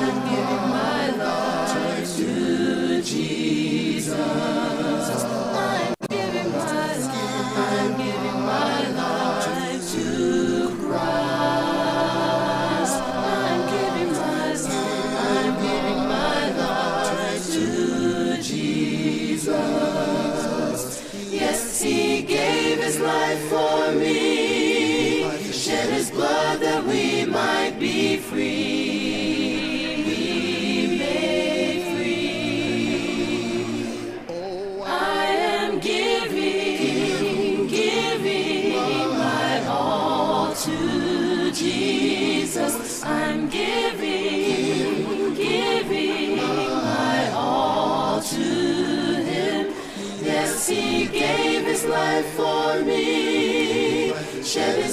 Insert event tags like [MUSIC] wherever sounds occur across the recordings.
my, my. Shabbat.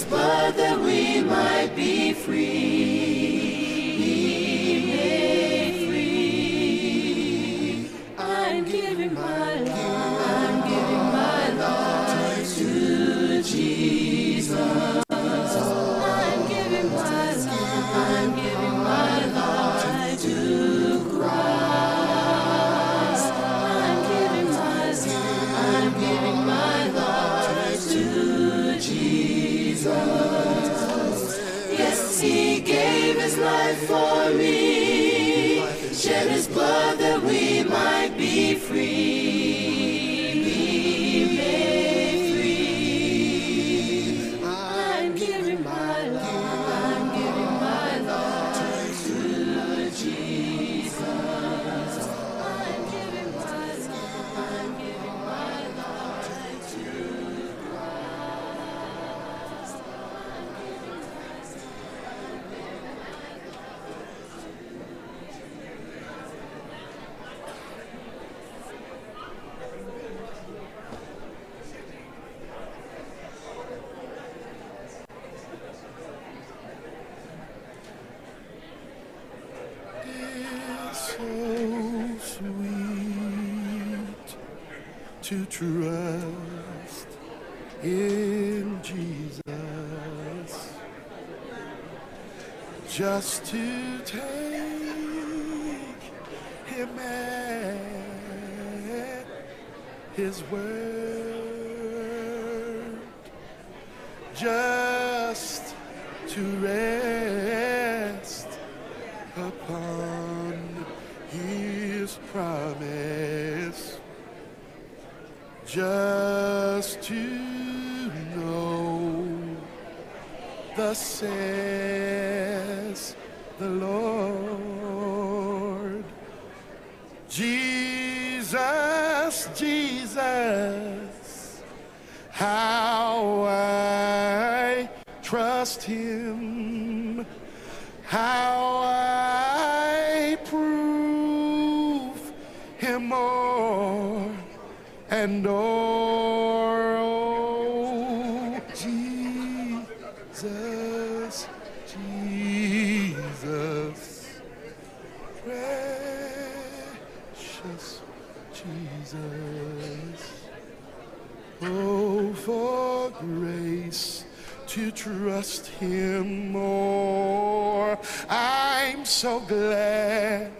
him more. I'm so glad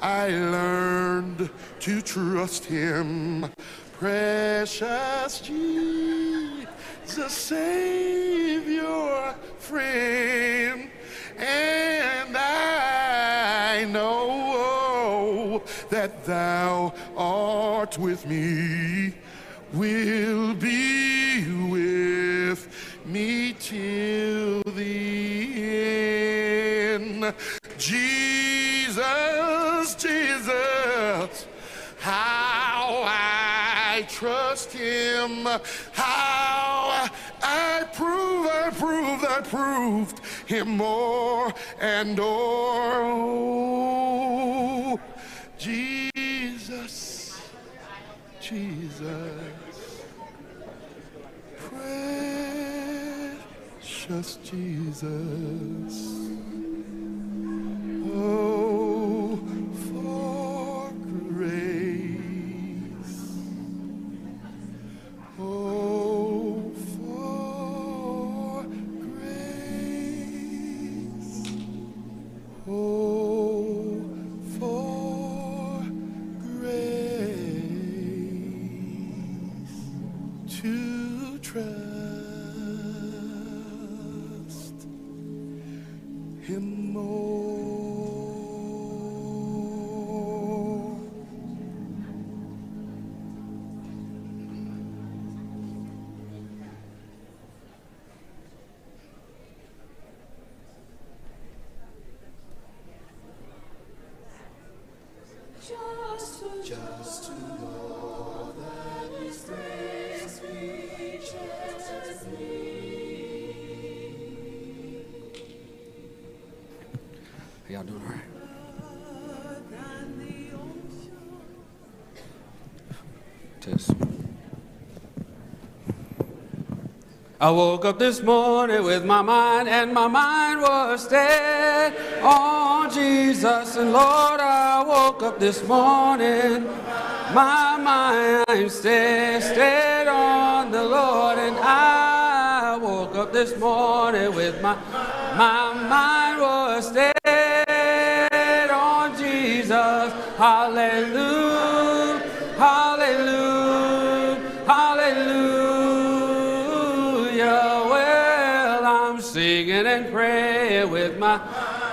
I learned to trust him. Precious Jesus, Savior, friend, and I know that thou art with me will be Jesus, Jesus, how I trust him, how I prove, I prove, I proved him more and more. Oh, Jesus, Jesus, precious Jesus. I woke up this morning with my mind, and my mind was stayed on oh, Jesus. And Lord, I woke up this morning, my mind stayed, stayed on the Lord. And I woke up this morning with my, my mind was stayed on oh, Jesus. Hallelujah,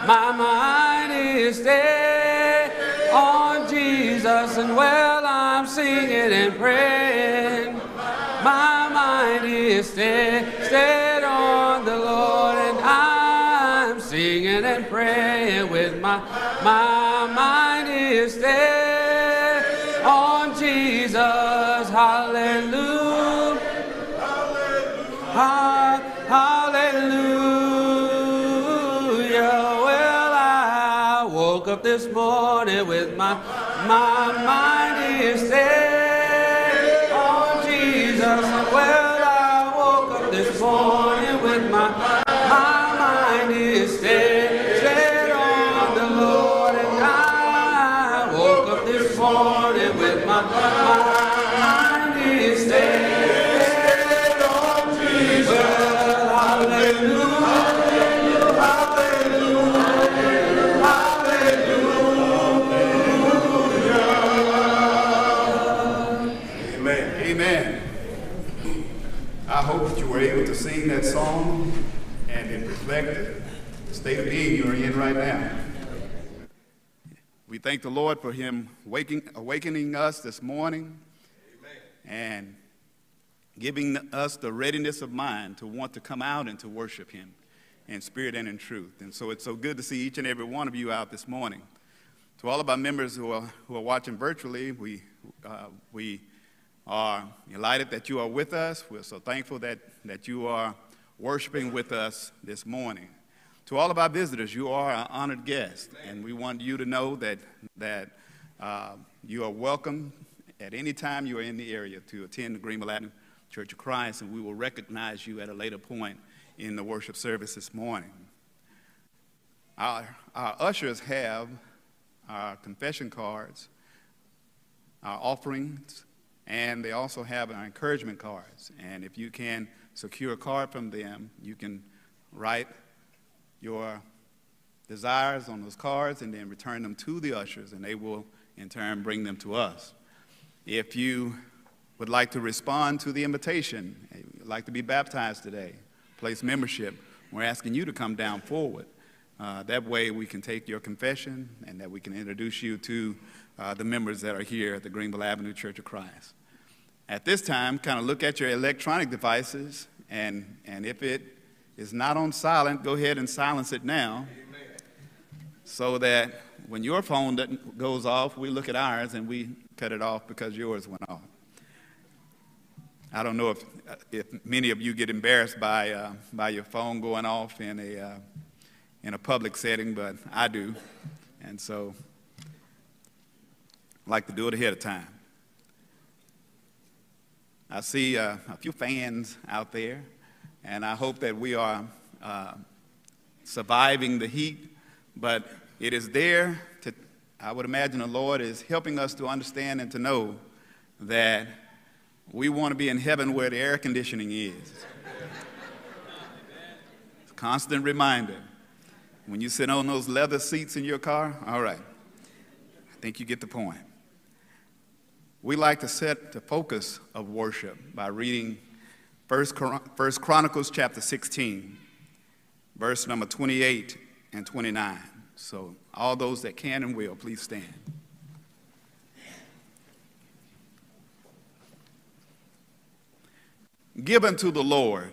my mind is stayed on Jesus. And well, I'm singing and praying. My mind is stayed, stayed on the Lord, and I'm singing and praying with my, my mind is stayed on Jesus. Hallelujah. This morning with my, my mind is set on Jesus. Well, I woke up this morning with my, my mind is stayed, stayed on the Lord. And I woke up this morning with my, my right now. We thank the Lord for Him waking, awakening us this morning and giving us the readiness of mind to want to come out and to worship Him in spirit and in truth. And so it's so good to see each and every one of you out this morning. To all of our members who are, who are watching virtually, we, uh, we are delighted that you are with us. We're so thankful that, that you are worshiping with us this morning. To all of our visitors, you are our honored guest, and we want you to know that, that uh, you are welcome at any time you are in the area to attend the Greenville Avenue Church of Christ, and we will recognize you at a later point in the worship service this morning. Our, our ushers have our confession cards, our offerings, and they also have our encouragement cards. And if you can secure a card from them, you can write your desires on those cards and then return them to the ushers, and they will in turn bring them to us. If you would like to respond to the invitation, you'd like to be baptized today, place membership, we're asking you to come down forward. Uh, that way we can take your confession and that we can introduce you to uh, the members that are here at the Greenville Avenue Church of Christ. At this time, kind of look at your electronic devices, and, and if it is not on silent, go ahead and silence it now so that when your phone goes off, we look at ours and we cut it off because yours went off. I don't know if, if many of you get embarrassed by, uh, by your phone going off in a, uh, in a public setting, but I do. And so I like to do it ahead of time. I see uh, a few fans out there, and I hope that we are uh, surviving the heat, but it is there to, I would imagine the Lord is helping us to understand and to know that we want to be in heaven where the air conditioning is. It's a constant reminder. When you sit on those leather seats in your car, all right, I think you get the point. We like to set the focus of worship by reading First, First Chronicles chapter 16, verse number 28 and 29. So, all those that can and will, please stand. Give unto the Lord,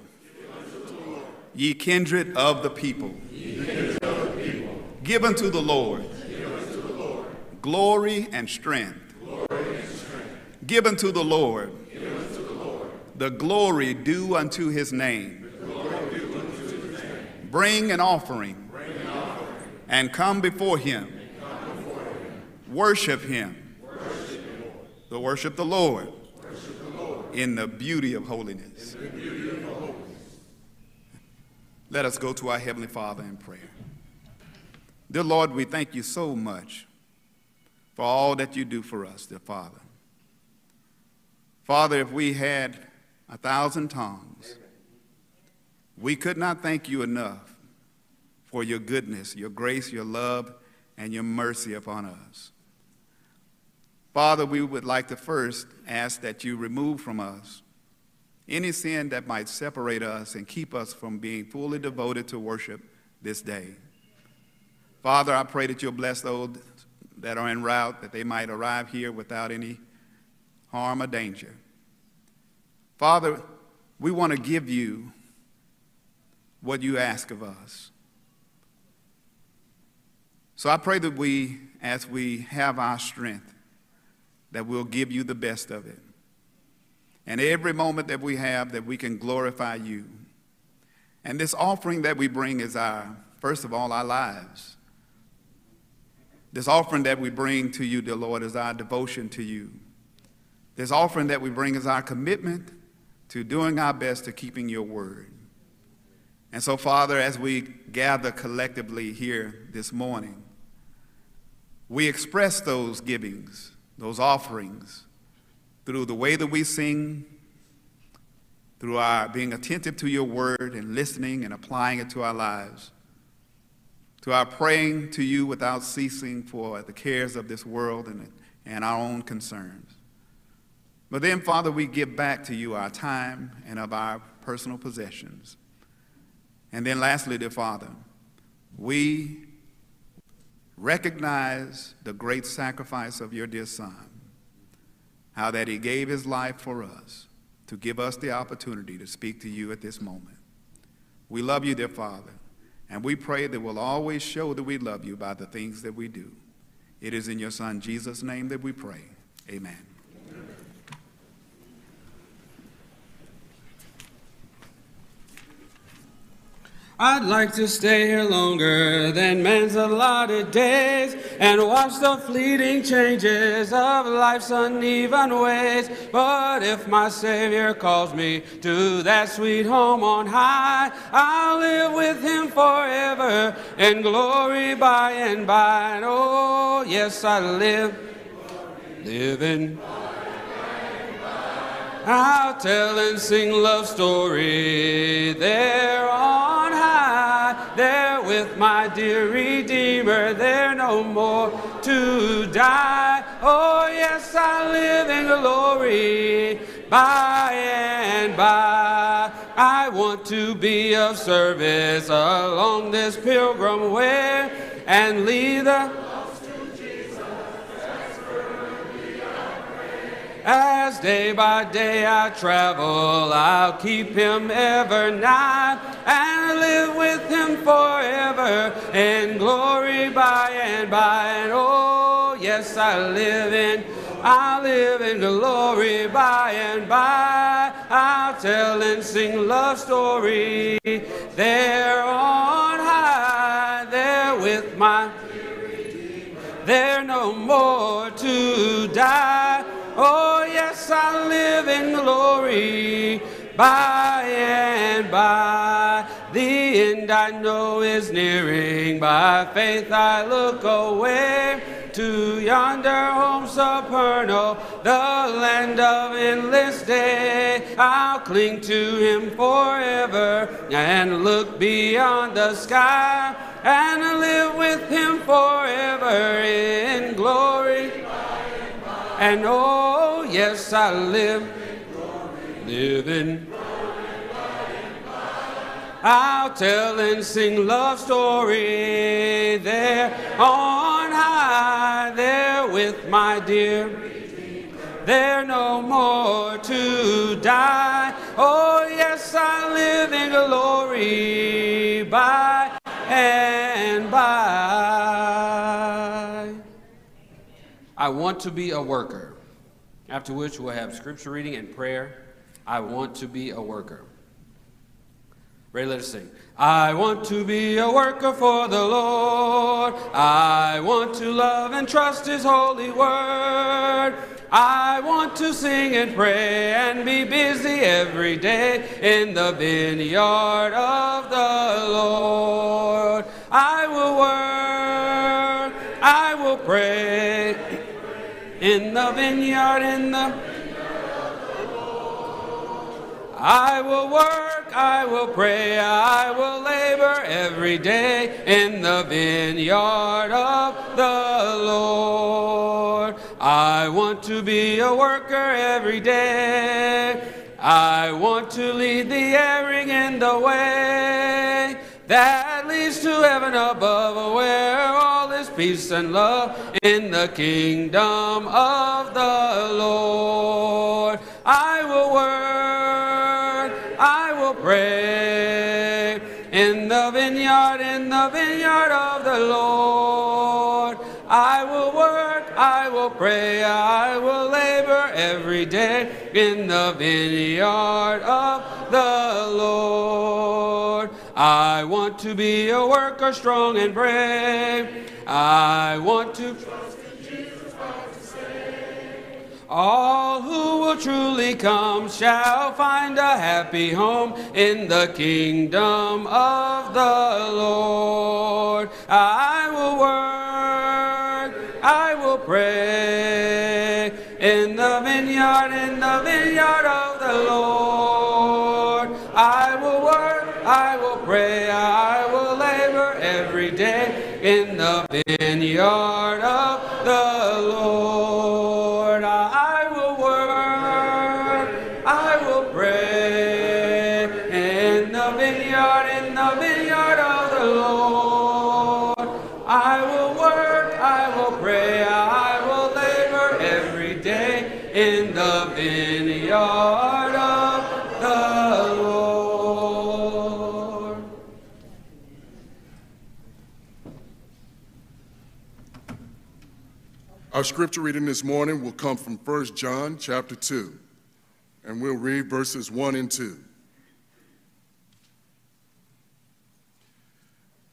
ye kindred of the people. Give unto the Lord, glory and strength. Give unto the Lord, the glory due unto his name. Bring an offering and come before him. Worship him. So worship the Lord in the beauty of holiness. Let us go to our Heavenly Father in prayer. Dear Lord, we thank you so much for all that you do for us, dear Father. Father, if we had a thousand tongues, we could not thank you enough for your goodness, your grace, your love, and your mercy upon us. Father, we would like to first ask that you remove from us any sin that might separate us and keep us from being fully devoted to worship this day. Father, I pray that you'll bless those that are en route, that they might arrive here without any harm or danger. Father, we want to give you what you ask of us. So I pray that we, as we have our strength, that we'll give you the best of it. And every moment that we have, that we can glorify you. And this offering that we bring is our, first of all, our lives. This offering that we bring to you, dear Lord, is our devotion to you. This offering that we bring is our commitment to doing our best to keeping your word. And so, Father, as we gather collectively here this morning, we express those givings, those offerings, through the way that we sing, through our being attentive to your word and listening and applying it to our lives, to our praying to you without ceasing for the cares of this world and, and our own concerns. But then, Father, we give back to you our time and of our personal possessions. And then, lastly, dear Father, we recognize the great sacrifice of your dear Son, how that he gave his life for us to give us the opportunity to speak to you at this moment. We love you, dear Father, and we pray that we'll always show that we love you by the things that we do. It is in your Son, Jesus' name, that we pray. Amen. I'd like to stay here longer than man's allotted days and watch the fleeting changes of life's uneven ways. But if my Savior calls me to that sweet home on high, I'll live with him forever in glory by and by. And oh, yes, I live, living. I'll tell and sing love story there on high, there with my dear Redeemer, there no more to die. Oh yes, I live in the glory by and by. I want to be of service along this pilgrim way and lead the As day by day I travel, I'll keep him ever nigh and live with him forever in glory by and by. And oh, yes, I live in, I live in glory by and by. I'll tell and sing love story there on high, there with my there no more to die. Oh, yes, I live in glory by and by. The end I know is nearing. By faith I look away to yonder home supernal, the land of endless day. I'll cling to him forever and look beyond the sky and live with him forever in glory. And oh, yes, I live, in glory living. I'll tell and sing love story there on high, there with my dear. There no more to die. Oh, yes, I live in glory by and by. I want to be a worker. After which we'll have scripture reading and prayer. I want to be a worker. Ready, let us sing. I want to be a worker for the Lord. I want to love and trust His holy word. I want to sing and pray and be busy every day in the vineyard of the Lord. I will work, I will pray in the vineyard, in the vineyard I will work, I will pray, I will labor every day in the vineyard of the Lord. I want to be a worker every day. I want to lead the erring in the way that leads to heaven above, where all peace and love in the kingdom of the Lord. I will work, I will pray in the vineyard, in the vineyard of the Lord. I will work, I will pray, I will labor every day in the vineyard of the Lord. I want to be a worker strong and brave. I want to trust in Jesus Christ's name. All who will truly come shall find a happy home in the kingdom of the Lord. I will work, I will pray in the vineyard, in the vineyard of the Lord. I I will pray, I will labor every day in the vineyard of the Lord. I will work, I will pray in the vineyard, in the vineyard of the Lord. I will work, I will pray, I will labor every day in the vineyard Our scripture reading this morning will come from 1 John chapter 2, and we'll read verses 1 and 2.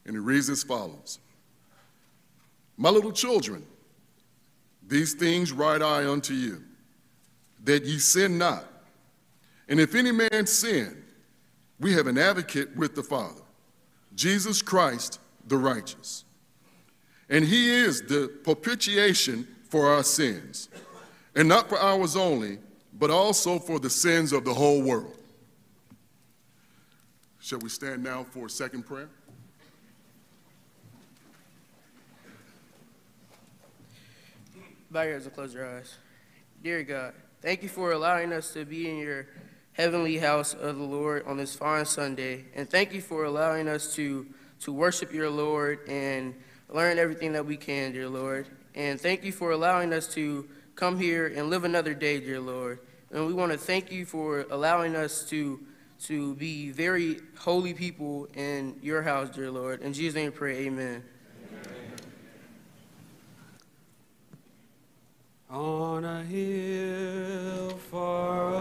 And it reads as follows My little children, these things write I unto you, that ye sin not. And if any man sin, we have an advocate with the Father, Jesus Christ the righteous. And he is the propitiation for our sins, and not for ours only, but also for the sins of the whole world. Shall we stand now for a second prayer? Bow your heads and close your eyes. Dear God, thank you for allowing us to be in your heavenly house of the Lord on this fine Sunday. And thank you for allowing us to, to worship your Lord and learn everything that we can, dear Lord. And thank you for allowing us to come here and live another day, dear Lord. And we want to thank you for allowing us to, to be very holy people in your house, dear Lord. In Jesus' name we pray, amen. On a hill far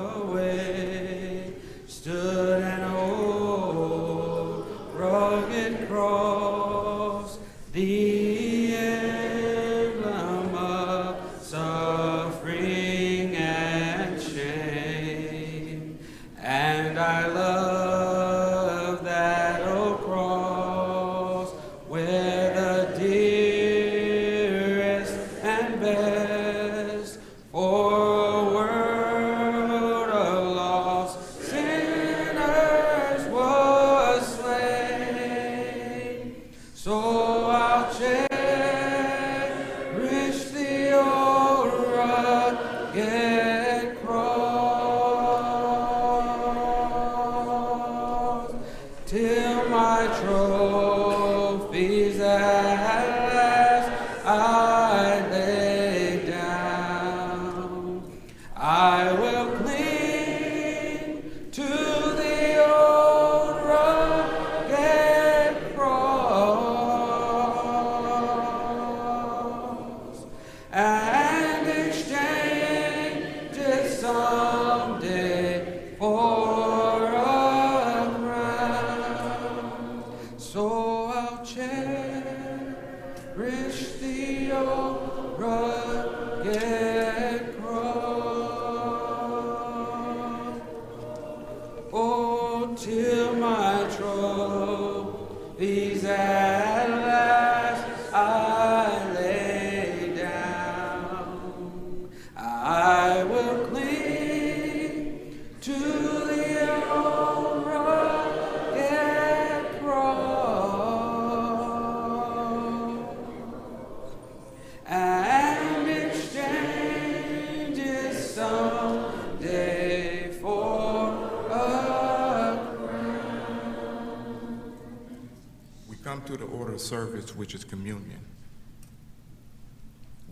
which is communion.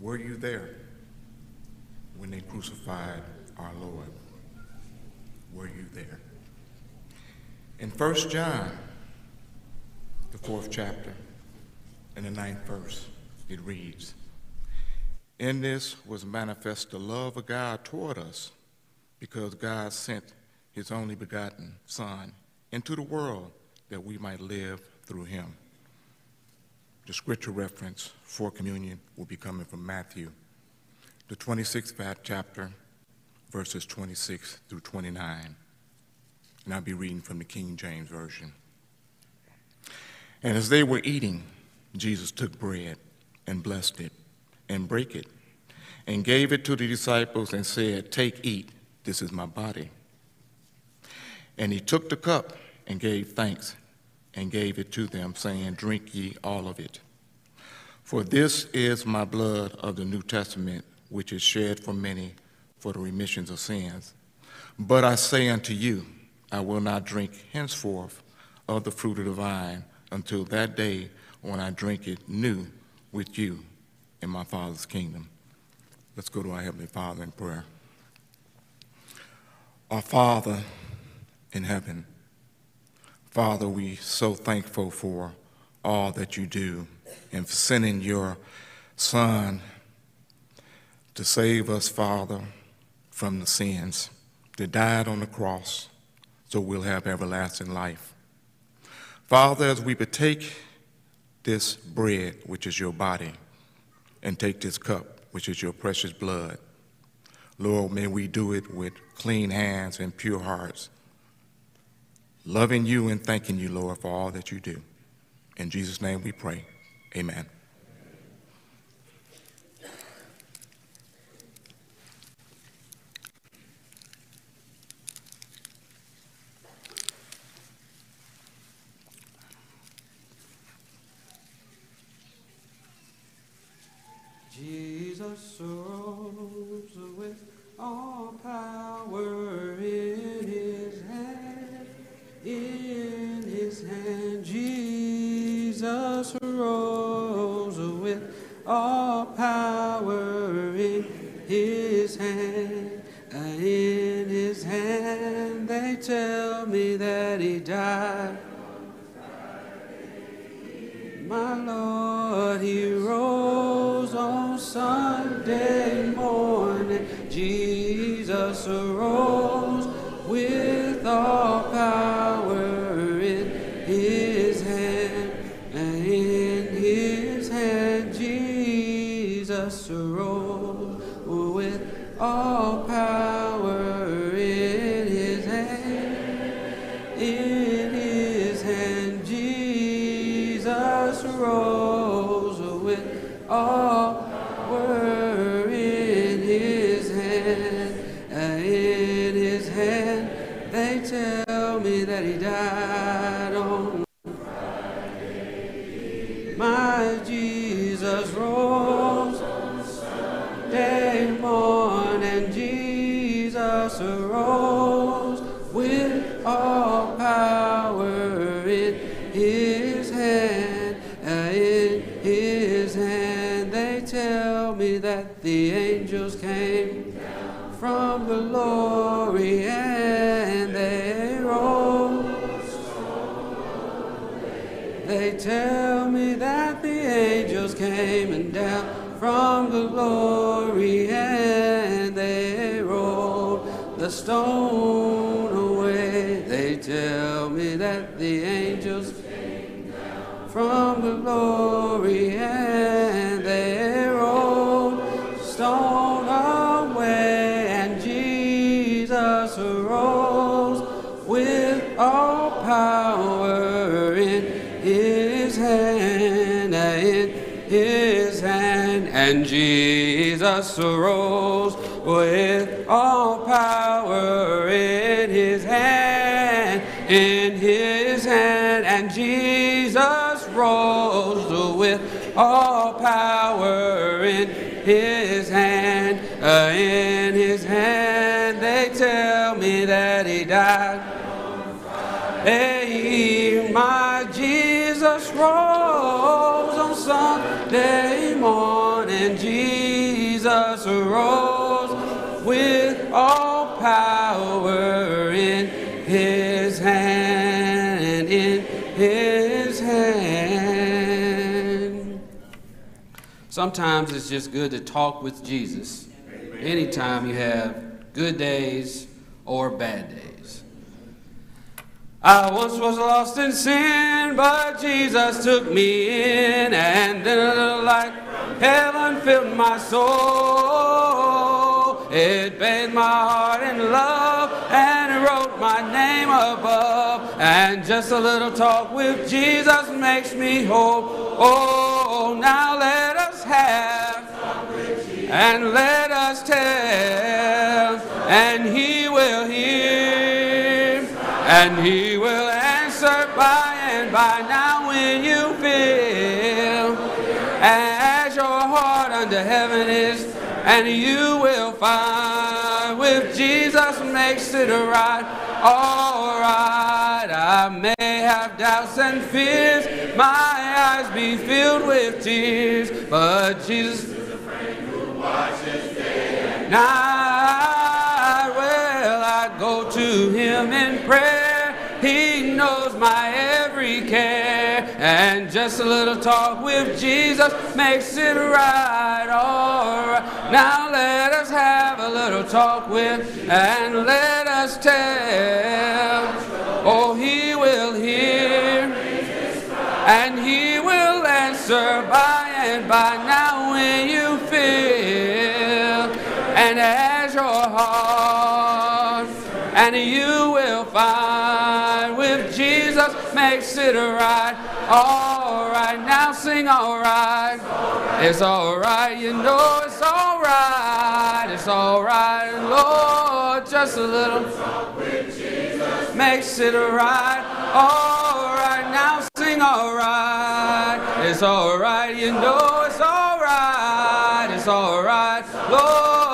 Were you there when they crucified our Lord? Were you there? In 1 John, the fourth chapter, in the ninth verse, it reads, In this was manifest the love of God toward us, because God sent his only begotten Son into the world that we might live through him. The scripture reference for communion will be coming from Matthew, the 26th chapter, verses 26 through 29. And I'll be reading from the King James Version. And as they were eating, Jesus took bread and blessed it and brake it and gave it to the disciples and said, Take, eat, this is my body. And he took the cup and gave thanks and gave it to them, saying, Drink ye all of it. For this is my blood of the New Testament, which is shed for many for the remissions of sins. But I say unto you, I will not drink henceforth of the fruit of the vine until that day when I drink it new with you in my Father's kingdom. Let's go to our Heavenly Father in prayer. Our Father in heaven, Father, we so thankful for all that you do and for sending your Son to save us, Father, from the sins that died on the cross so we'll have everlasting life. Father, as we partake this bread, which is your body, and take this cup, which is your precious blood, Lord, may we do it with clean hands and pure hearts, loving you and thanking you, Lord, for all that you do. In Jesus' name we pray. Amen. Jesus arose with all power in Jesus arose with all power in his hand. In his hand, they tell me that he died. My Lord, he rose on Sunday morning. Jesus arose with all power glory and they rose. They tell me that the angels came and down from the glory and they rolled the stone away. They tell me that the angels came down from the glory, and Jesus arose with all power in his hand, in his hand, and Jesus rose with all power in his hand, uh, in his hand. They tell me that he died. Hey, my Jesus rose on Sunday power in his hand, in his hand. Sometimes it's just good to talk with Jesus anytime you have good days or bad days. I once was lost in sin, but Jesus took me in, and then a little light heaven filled my soul. It bathed my heart in love, and wrote my name above. And just a little talk with Jesus makes me whole. Oh, now let us have and let us tell, and he will hear, and he will answer by and by. Now, when you feel as your heart under heaven is, and you will find with Jesus makes it right, all right. I may have doubts and fears, my eyes be filled with tears, but Jesus is a friend who watches day and night will I go to him in prayer. He knows my every care. And just a little talk with Jesus makes it right. All right. Now let us have a little talk with and let us tell. Oh, he will hear and he will answer by and by. Now when you feel and as your heart, and you will find Jesus makes it right. All right, now sing all right. It's all right, you know it's all right. It's all right, Lord, just a little makes it right. All right, now sing all right. It's all right, you know it's all right. It's all right, Lord,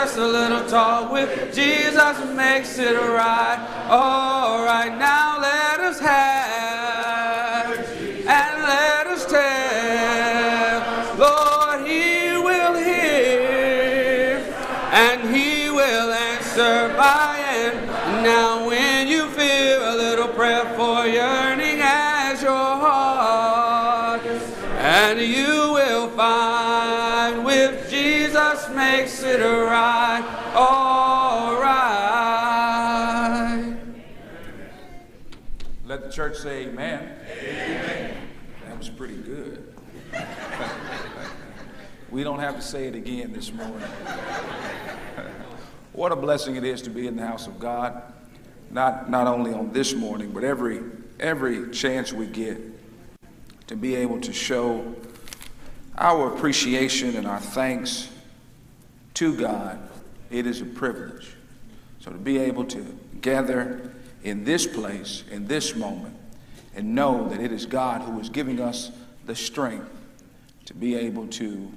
just a little talk with Jesus makes it right. All right, now let us have it all right. Let the church say amen. Amen. That was pretty good. [LAUGHS] we don't have to say it again this morning. what a blessing it is to be in the house of God, not, not only on this morning, but every, every chance we get to be able to show our appreciation and our thanks to God. It is a privilege. So to be able to gather in this place, in this moment, and know that it is God who is giving us the strength to be able to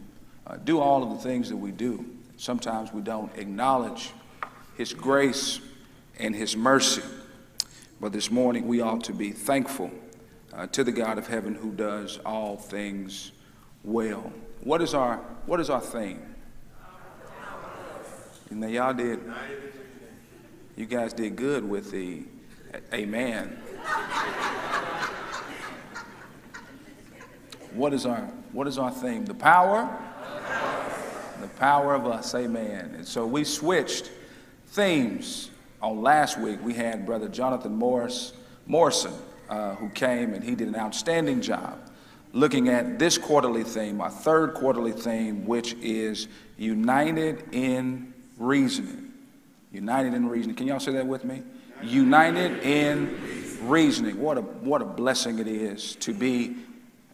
uh, do all of the things that we do. Sometimes we don't acknowledge His grace and His mercy. But this morning we ought to be thankful uh, to the God of heaven who does all things well. What is our, what is our theme? And y'all did, you guys did good with the amen. What is our, what is our theme? The power? The power of us, amen. And so we switched themes on last week. We had Brother Jonathan Morris, Morrison uh, who came and he did an outstanding job looking at this quarterly theme, our third quarterly theme, which is united in reasoning. United in reasoning. Can y'all say that with me? United in reasoning. What a, what a blessing it is to be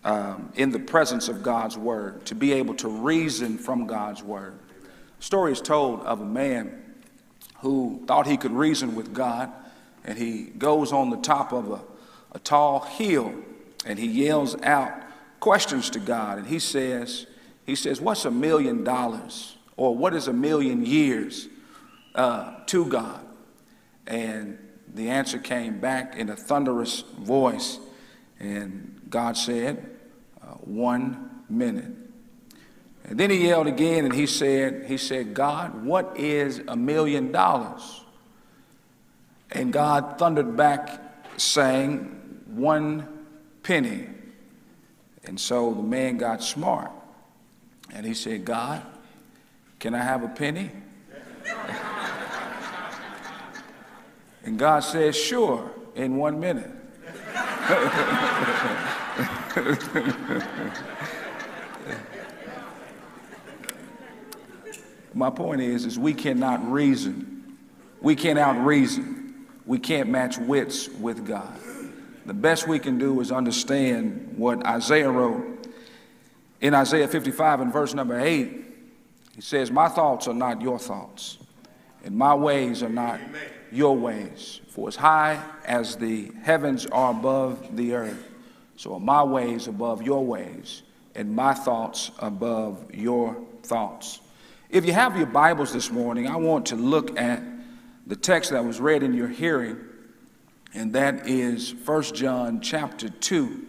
um, in the presence of God's word, to be able to reason from God's word. A story is told of a man who thought he could reason with God, and he goes on the top of a, a tall hill and he yells out questions to God. And he says, he says, what's a million dollars? Or what is a million years uh, to God? And the answer came back in a thunderous voice. And God said, uh, one minute. And then he yelled again and he said, he said, God, what is a million dollars? And God thundered back saying, one penny. And so the man got smart. And he said, God, can I have a penny? and God says, sure, in one minute. My point is, is we cannot reason. We can't out reason. We can't match wits with God. The best we can do is understand what Isaiah wrote. In Isaiah 55 and verse number 8, he says, My thoughts are not your thoughts, and my ways are not your ways. For as high as the heavens are above the earth, so are my ways above your ways, and my thoughts above your thoughts. If you have your Bibles this morning, I want to look at the text that was read in your hearing, and that is 1 John chapter 2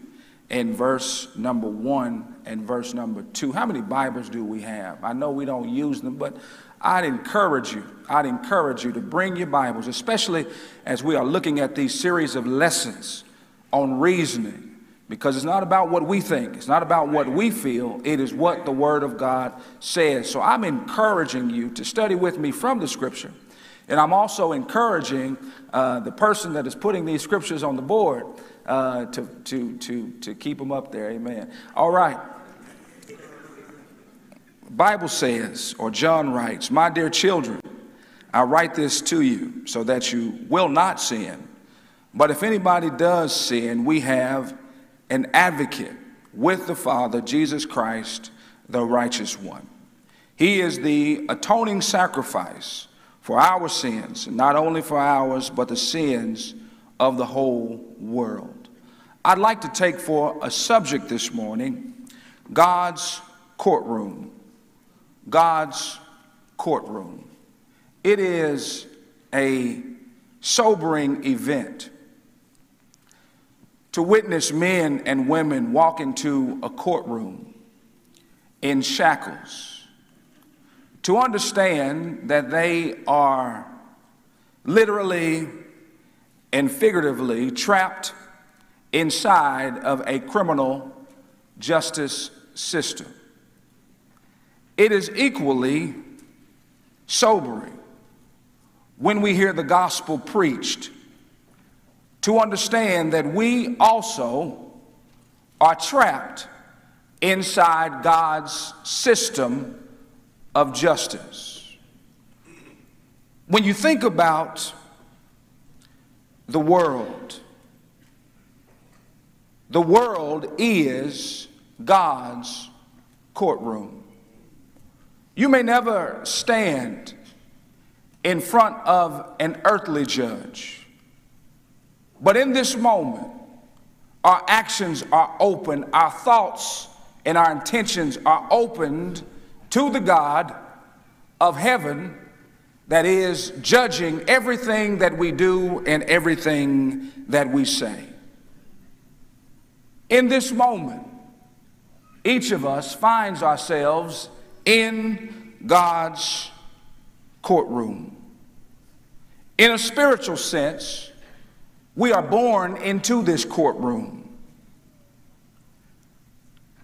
and verse number 1 and verse number 2. How many Bibles do we have? I know we don't use them, but I'd encourage you, I'd encourage you to bring your Bibles, especially as we are looking at these series of lessons on reasoning because it's not about what we think, it's not about what we feel, it is what the Word of God says. So I'm encouraging you to study with me from the Scripture. And I'm also encouraging uh, the person that is putting these scriptures on the board uh, to, to, to, to keep them up there. Amen. All right. Bible says, or John writes, My dear children, I write this to you so that you will not sin. But if anybody does sin, we have an advocate with the Father, Jesus Christ, the righteous one. He is the atoning sacrifice for our sins, not only for ours, but the sins of the whole world. I'd like to take for a subject this morning God's courtroom. God's courtroom. It is a sobering event to witness men and women walk into a courtroom in shackles, to understand that they are literally and figuratively trapped inside of a criminal justice system. It is equally sobering when we hear the gospel preached to understand that we also are trapped inside God's system of justice. When you think about the world, the world is God's courtroom. You may never stand in front of an earthly judge. But in this moment, our actions are open, our thoughts and our intentions are opened to the God of heaven that is judging everything that we do and everything that we say. In this moment, each of us finds ourselves in God's courtroom. In a spiritual sense, we are born into this courtroom.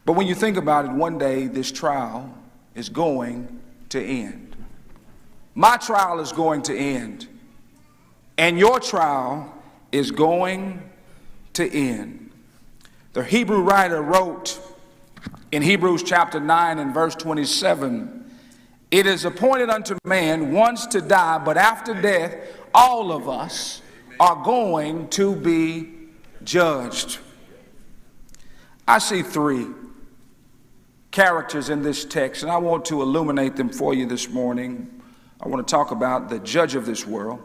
But when you think about it, one day this trial is going to end. My trial is going to end. And your trial is going to end. The Hebrew writer wrote in Hebrews chapter 9 and verse 27 It is appointed unto man once to die, but after death, all of us are going to be judged. I see three characters in this text, and I want to illuminate them for you this morning. I want to talk about the judge of this world.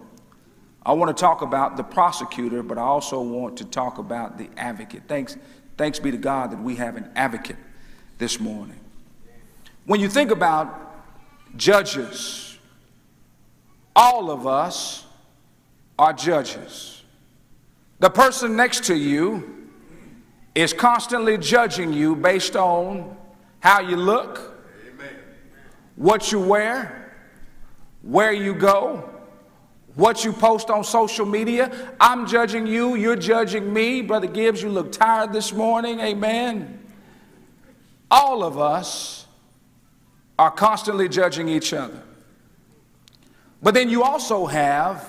I want to talk about the prosecutor, but I also want to talk about the advocate. Thanks, thanks be to God that we have an advocate this morning. When you think about judges, all of us are judges. The person next to you is constantly judging you based on how you look, what you wear, where you go, what you post on social media. I'm judging you, you're judging me. Brother Gibbs, you look tired this morning. Amen. All of us are constantly judging each other. But then you also have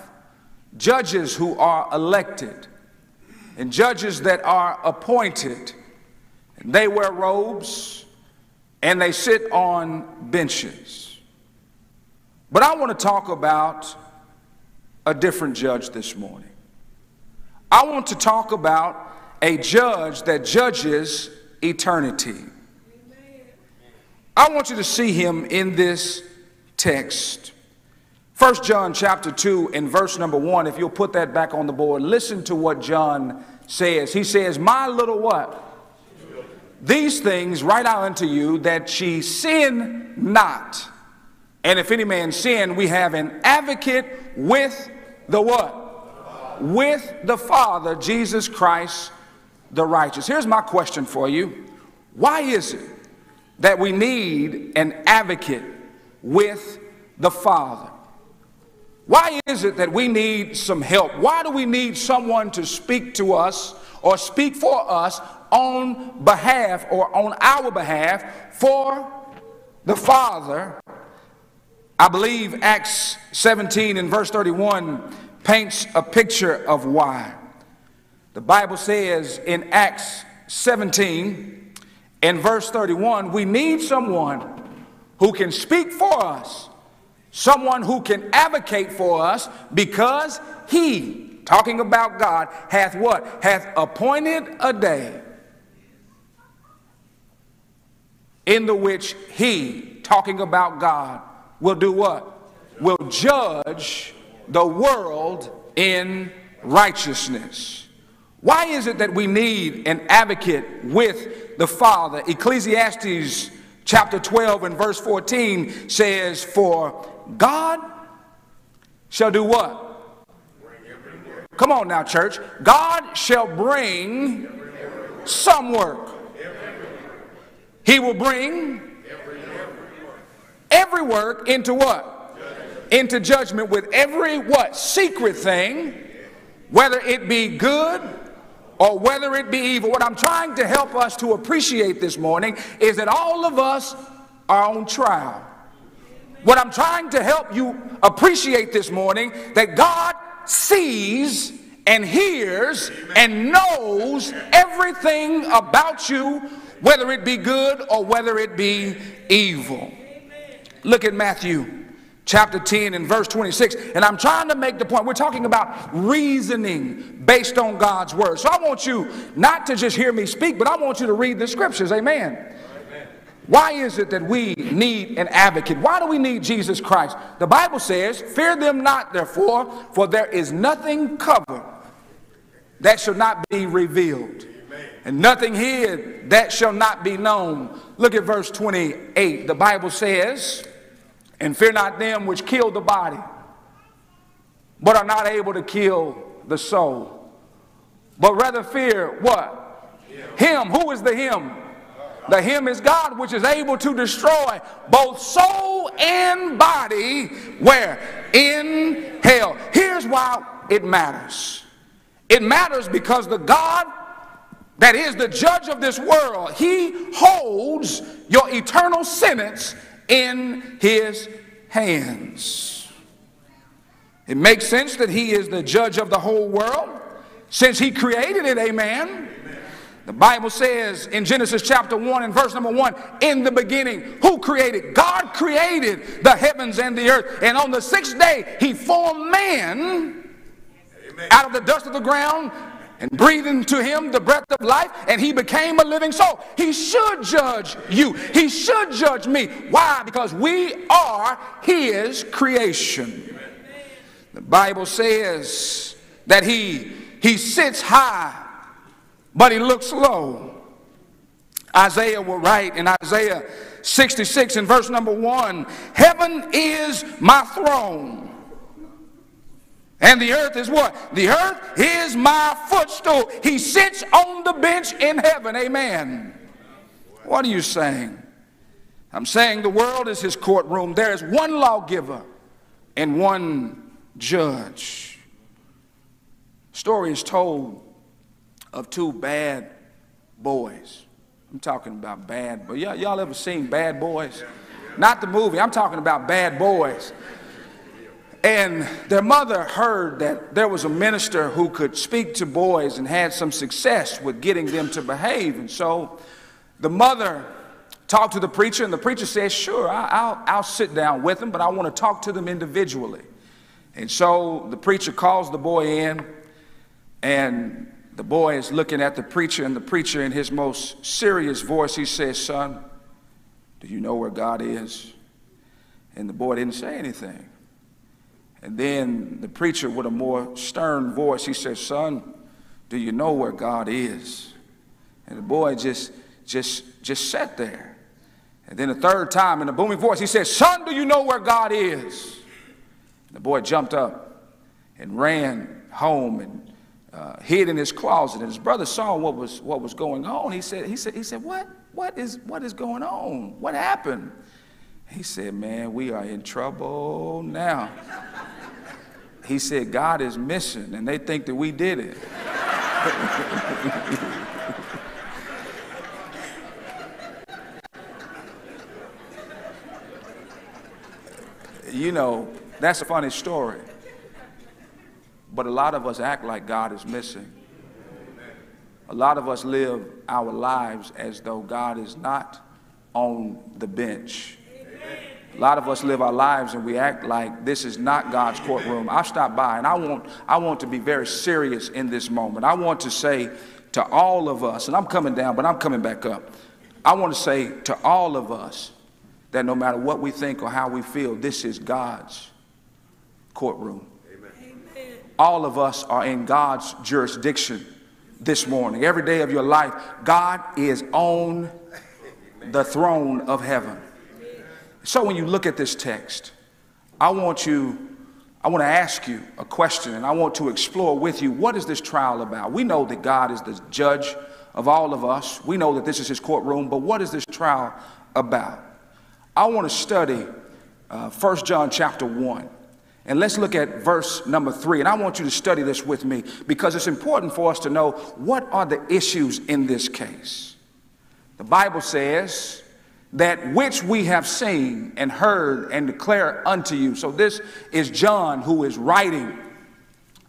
judges who are elected and judges that are appointed. And they wear robes and they sit on benches. But I want to talk about a different judge this morning. I want to talk about a judge that judges eternity. I want you to see him in this text. First John chapter 2 and verse number 1, if you'll put that back on the board, listen to what John says. He says, My little what? These things write I unto you that ye sin not. And if any man sin, we have an advocate with the what? With the Father, Jesus Christ the righteous. Here's my question for you. Why is it that we need an advocate with the Father? Why is it that we need some help? Why do we need someone to speak to us or speak for us on behalf or on our behalf for the Father? I believe Acts 17 and verse 31 paints a picture of why. The Bible says in Acts 17 and verse 31 we need someone who can speak for us someone who can advocate for us because he, talking about God, hath what? Hath appointed a day in the which he, talking about God, will do what? Will judge the world in righteousness. Why is it that we need an advocate with the Father? Ecclesiastes chapter 12 and verse 14 says, For God shall do what? Come on now, church. God shall bring some work. He will bring every work into what? Into judgment with every what? Secret thing, whether it be good or whether it be evil. What I'm trying to help us to appreciate this morning is that all of us are on trial. What I'm trying to help you appreciate this morning that God sees and hears and knows everything about you, whether it be good or whether it be evil. Look at Matthew chapter 10 and verse 26. And I'm trying to make the point. We're talking about reasoning based on God's word. So I want you not to just hear me speak, but I want you to read the scriptures. Amen. Why is it that we need an advocate? Why do we need Jesus Christ? The Bible says, Fear them not, therefore, for there is nothing covered that shall not be revealed, and nothing hid that shall not be known. Look at verse 28. The Bible says, And fear not them which kill the body, but are not able to kill the soul, but rather fear what? Him. Who is the him? The him is God, which is able to destroy both soul and body. Where? In hell. Here's why it matters. It matters because the God that is the judge of this world, he holds your eternal sentence in his hands. It makes sense that he is the judge of the whole world. since he created it, amen. The Bible says in Genesis chapter 1 and verse number 1, in the beginning, who created? God created the heavens and the earth. And on the sixth day, he formed man out of the dust of the ground and breathed into him the breath of life, and he became a living soul. He should judge you. He should judge me. Why? Because we are his creation. The Bible says that he, he sits high, but he looks low. Isaiah will write in Isaiah 66 and verse number 1 Heaven is my throne. And the earth is what? The earth is my footstool. He sits on the bench in heaven. Amen. What are you saying? I'm saying the world is his courtroom. There is one lawgiver and one judge. Story is told of two bad boys. I'm talking about bad, but y'all, y'all ever seen Bad Boys? Not the movie, I'm talking about bad boys. And their mother heard that there was a minister who could speak to boys and had some success with getting them to behave. And so the mother talked to the preacher, and the preacher said, Sure, I'll, I'll sit down with them, but I want to talk to them individually. And so the preacher calls the boy in, and the boy is looking at the preacher, and the preacher, in his most serious voice, he says, Son, do you know where God is? And the boy didn't say anything. And then the preacher, with a more stern voice, he says, Son, do you know where God is? And the boy just, just, just sat there. And then the third time, in a booming voice, he said, Son, do you know where God is? And the boy jumped up and ran home and uh, hid in his closet. And his brother saw what was, what was going on. He said, he said, he said what, what, is, what is going on? What happened? He said, Man, we are in trouble now. He said, God is missing, and they think that we did it. [LAUGHS] you know, that's a funny story. But a lot of us act like God is missing. A lot of us live our lives as though God is not on the bench. A lot of us live our lives and we act like this is not God's courtroom. I've stopped by and I want, I want to be very serious in this moment. I want to say to all of us, and I'm coming down, but I'm coming back up. I want to say to all of us that no matter what we think or how we feel, this is God's courtroom. Amen. All of us are in God's jurisdiction this morning. Every day of your life, God is on the throne of heaven. So when you look at this text, I want you, I want to ask you a question and I want to explore with you what is this trial about? We know that God is the judge of all of us. We know that this is his courtroom, but what is this trial about? I want to study uh, 1 John chapter 1. And let's look at verse number three. And I want you to study this with me because it's important for us to know what are the issues in this case. The Bible says, that which we have seen and heard and declare unto you. So, this is John who is writing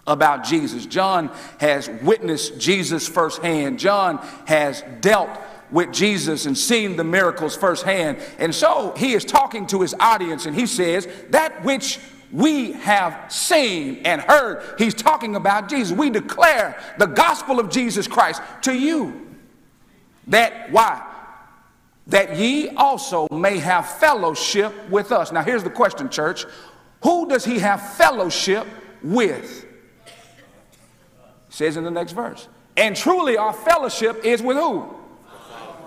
about Jesus. John has witnessed Jesus firsthand. John has dealt with Jesus and seen the miracles firsthand. And so he is talking to his audience and he says, That which we have seen and heard, he's talking about Jesus. We declare the gospel of Jesus Christ to you. That, why? That ye also may have fellowship with us. Now, here's the question, church Who does he have fellowship with? It says in the next verse. And truly, our fellowship is with who?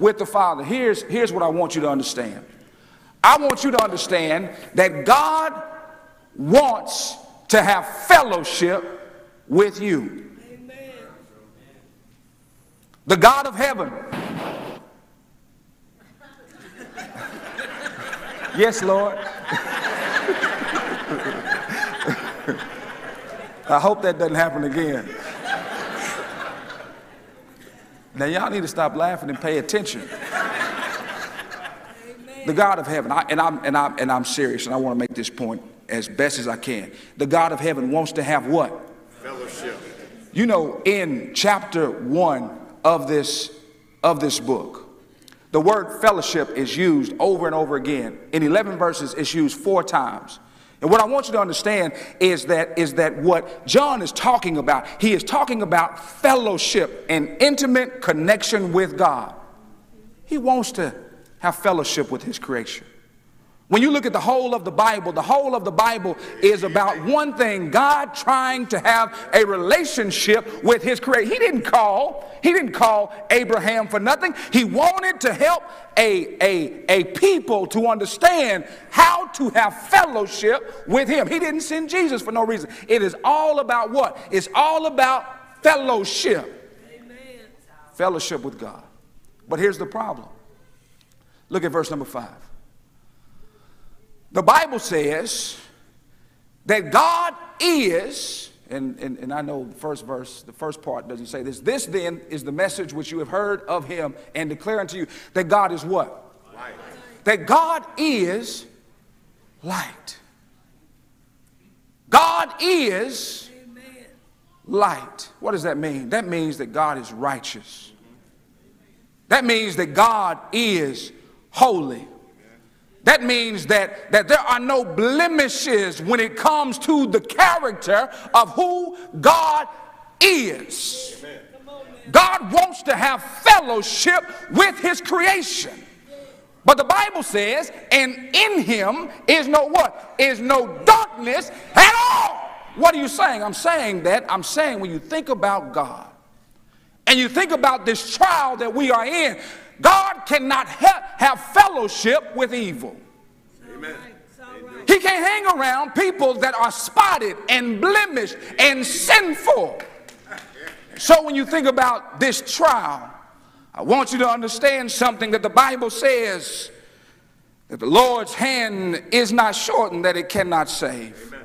With the Father. Here's, here's what I want you to understand I want you to understand that God wants to have fellowship with you. The God of heaven Yes, Lord. I hope that doesn't happen again. Now, y'all need to stop laughing and pay attention. The God of heaven, I, and, I'm, and, I'm, and I'm serious, and I want to make this point as best as I can. The God of heaven wants to have what? Fellowship. You know, in chapter one of this, of this book, the word fellowship is used over and over again. In 11 verses, it's used four times. And what I want you to understand is that, is that what John is talking about, he is talking about fellowship and intimate connection with God. He wants to have fellowship with his creation. When you look at the whole of the Bible, the whole of the Bible is about one thing God trying to have a relationship with his creation. He didn't call, he didn't call Abraham for nothing. He wanted to help a, a, a people to understand how to have fellowship with him. He didn't send Jesus for no reason. It is all about what? It's all about fellowship. Fellowship with God. But here's the problem. Look at verse number five. The Bible says that God is, and, and, and I know the first verse, the first part doesn't say this. This then is the message which you have heard of him and declare unto you that God is what? Light. That God is light. God is light. What does that mean? That means that God is righteous. That means that God is holy. That means that, that there are no blemishes when it comes to the character of who God is. God wants to have fellowship with his creation. But the Bible says, and in him is no what? Is no darkness at all. What are you saying? I'm saying that, I'm saying when you think about God and you think about this trial that we are in, God cannot have fellowship with evil. Amen. He can't hang around people that are spotted and blemished and sinful. So when you think about this trial, I want you to understand something that the Bible says that the Lord's hand is not shortened that it cannot save. Amen.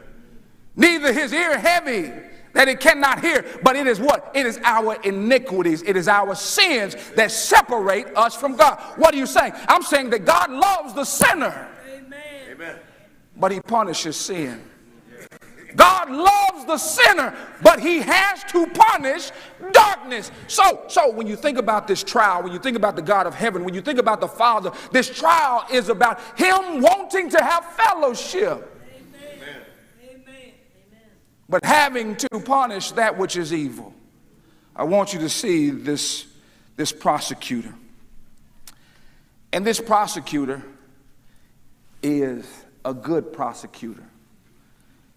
Neither his ear heavy that it cannot hear, but it is what? It is our iniquities, it is our sins that separate us from God. What are you saying? I'm saying that God loves the sinner, Amen. but he punishes sin. God loves the sinner, but he has to punish darkness. So, so when you think about this trial, when you think about the God of heaven, when you think about the Father, this trial is about him wanting to have fellowship but having to punish that which is evil. I want you to see this, this prosecutor. And this prosecutor is a good prosecutor.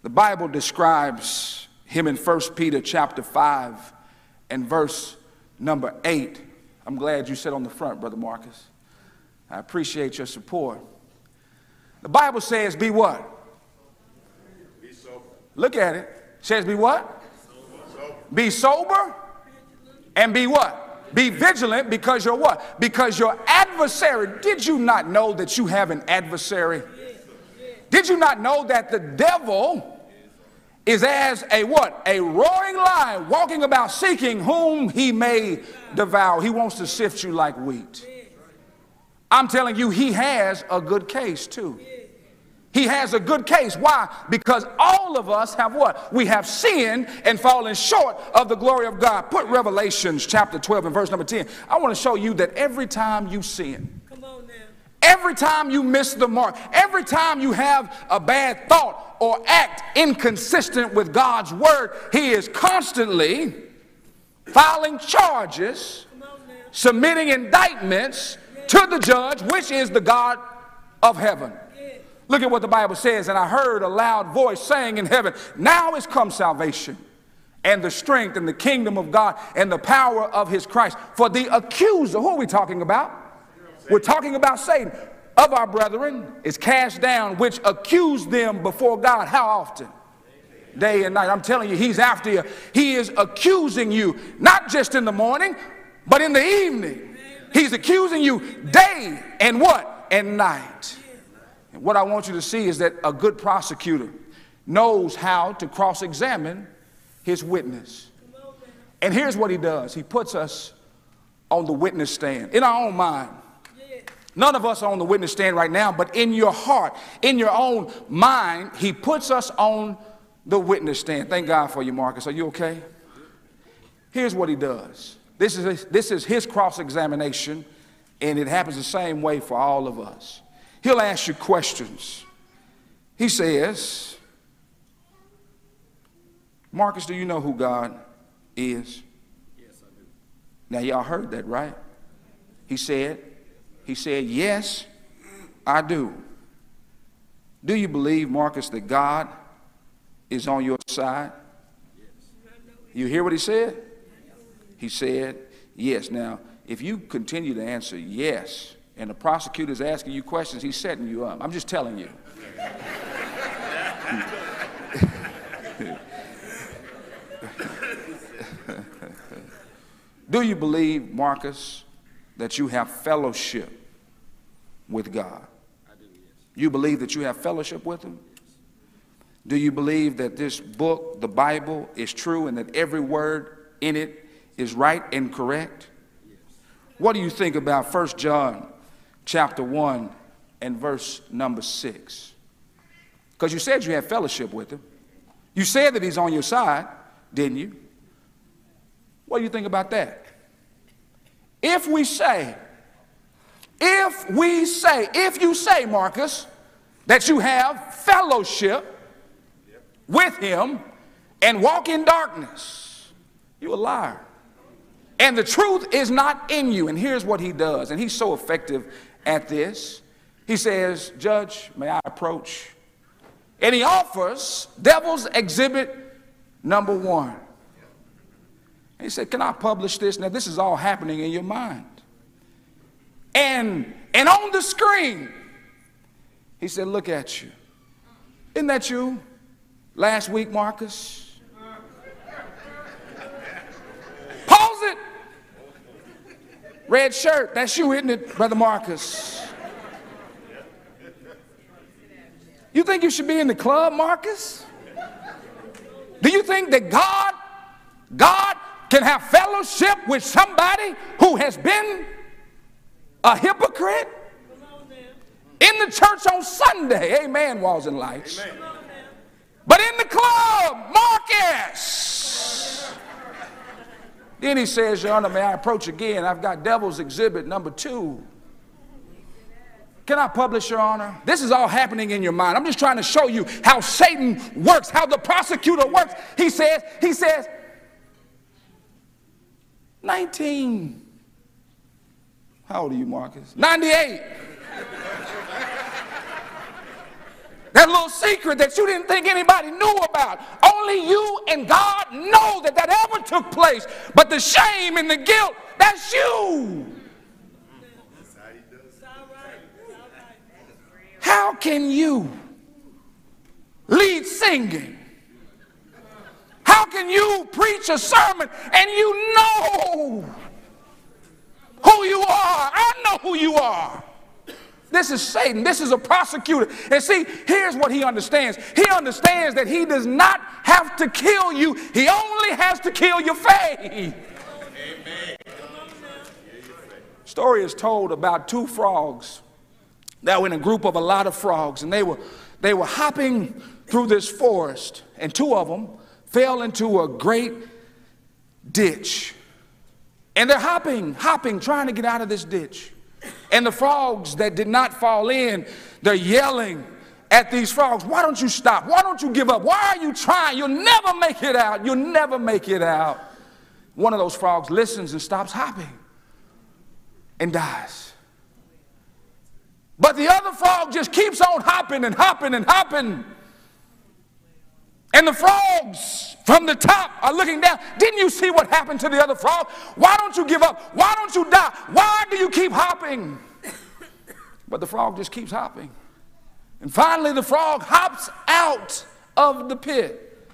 The Bible describes him in 1 Peter chapter 5 and verse number 8. I'm glad you sit on the front, Brother Marcus. I appreciate your support. The Bible says, be what? Be sober. Look at it. Says be what? Be sober and be what? Be vigilant because you're what? Because your adversary, did you not know that you have an adversary? Did you not know that the devil is as a what? A roaring lion walking about seeking whom he may devour. He wants to sift you like wheat. I'm telling you, he has a good case too. He has a good case. Why? Because all of us have what? We have sinned and fallen short of the glory of God. Put Revelations chapter 12 and verse number 10. I want to show you that every time you sin, every time you miss the mark, every time you have a bad thought or act inconsistent with God's word, He is constantly filing charges, submitting indictments to the judge, which is the God of heaven. Look at what the Bible says. And I heard a loud voice saying in heaven, Now is come salvation and the strength and the kingdom of God and the power of his Christ. For the accuser, who are we talking about? We're talking about Satan. Of our brethren is cast down, which accuse them before God. How often? Day and night. I'm telling you, he's after you. He is accusing you, not just in the morning, but in the evening. He's accusing you day and what? And night. What I want you to see is that a good prosecutor knows how to cross examine his witness. And here's what he does he puts us on the witness stand in our own mind. None of us are on the witness stand right now, but in your heart, in your own mind, he puts us on the witness stand. Thank God for you, Marcus. Are you okay? Here's what he does. This is, this is his cross examination, and it happens the same way for all of us. He'll ask you questions. He says, Marcus, do you know who God is? Yes, I do. Now, y'all heard that, right? He said, he said, Yes, I do. Do you believe, Marcus, that God is on your side? Yes. You hear what he said? He said, Yes. Now, if you continue to answer yes, and the prosecutor's asking you questions, he's setting you up. I'm just telling you. Do you believe, Marcus, that you have fellowship with God? I do, yes. You believe that you have fellowship with Him? Do you believe that this book, the Bible, is true and that every word in it is right and correct? Yes. What do you think about 1 John chapter 1 and verse number 6? Because you said you had fellowship with him. You said that he's on your side, didn't you? What do you think about that? If we say, if we say, if you say, Marcus, that you have fellowship with him and walk in darkness, you're a liar. And the truth is not in you. And here's what he does, and he's so effective at this. He says, Judge, may I approach? And he offers Devil's Exhibit number one. He said, Can I publish this? Now, this is all happening in your mind. And, and on the screen, he said, Look at you. Isn't that you? Last week, Marcus? Pause it. Red shirt, that's you, isn't it, Brother Marcus? You think you should be in the club, Marcus? Do you think that God, God can have fellowship with somebody who has been a hypocrite? In the church on Sunday, amen, walls and lights. Amen. But in the club, Marcus. Then he says, Your Honor, may I approach again? I've got Devil's Exhibit number two. Can I publish, Your Honor? This is all happening in your mind. I'm just trying to show you how Satan works, how the prosecutor works. He says, he says, 19. How old are you, Marcus? 98. That little secret that you didn't think anybody knew about. Only you and God know that that ever took place. But the shame and the guilt, that's you. How can you lead singing? How can you preach a sermon and you know who you are? I know who you are. This is Satan. This is a prosecutor. And see, here's what he understands. He understands that he does not have to kill you. He only has to kill your faith. Amen. Story is told about two frogs that were in a group of a lot of frogs, and they were they were hopping through this forest, and two of them fell into a great ditch. And they're hopping, hopping, trying to get out of this ditch. And the frogs that did not fall in, they're yelling at these frogs, Why don't you stop? Why don't you give up? Why are you trying? You'll never make it out. You'll never make it out. One of those frogs listens and stops hopping and dies. But the other frog just keeps on hopping and hopping and hopping. And the frogs from the top are looking down. Didn't you see what happened to the other frog? Why don't you give up? Why don't you die? Why do you keep hopping? But the frog just keeps hopping. And finally, the frog hops out of the pit.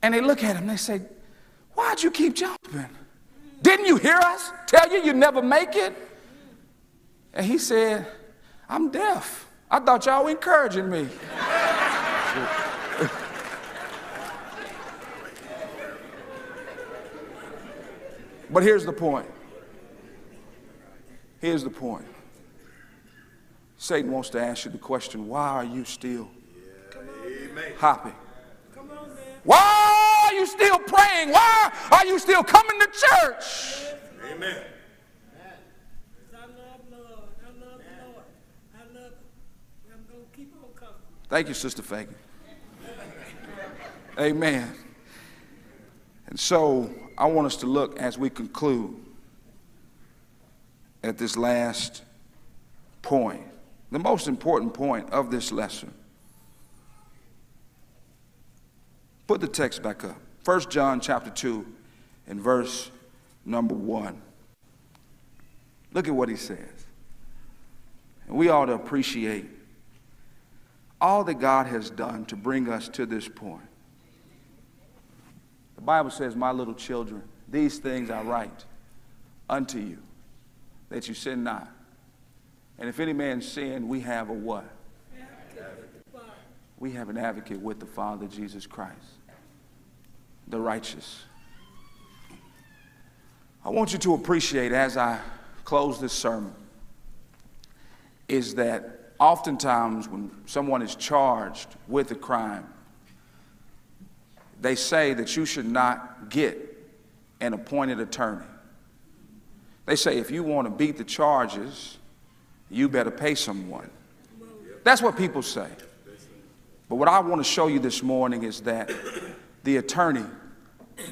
And they look at him they say, Why'd you keep jumping? Didn't you hear us tell you you'd never make it? And he said, I'm deaf. I thought y'all were encouraging me. [LAUGHS] But here's the point. Here's the point. Satan wants to ask you the question why are you still hopping? Why are you still praying? Why are you still coming to church? Amen. Thank you, Sister Fagan. Amen. And so I want us to look as we conclude at this last point, the most important point of this lesson. Put the text back up. 1 John chapter 2 and verse number 1. Look at what he says. And we ought to appreciate all that God has done to bring us to this point. Bible says, My little children, these things I write unto you, that you sin not. And if any man sin, we have a what? We have an advocate with the Father, Jesus Christ, the righteous. I want you to appreciate as I close this sermon is that oftentimes when someone is charged with a crime, they say that you should not get an appointed attorney. They say if you want to beat the charges, you better pay someone. That's what people say. But what I want to show you this morning is that the attorney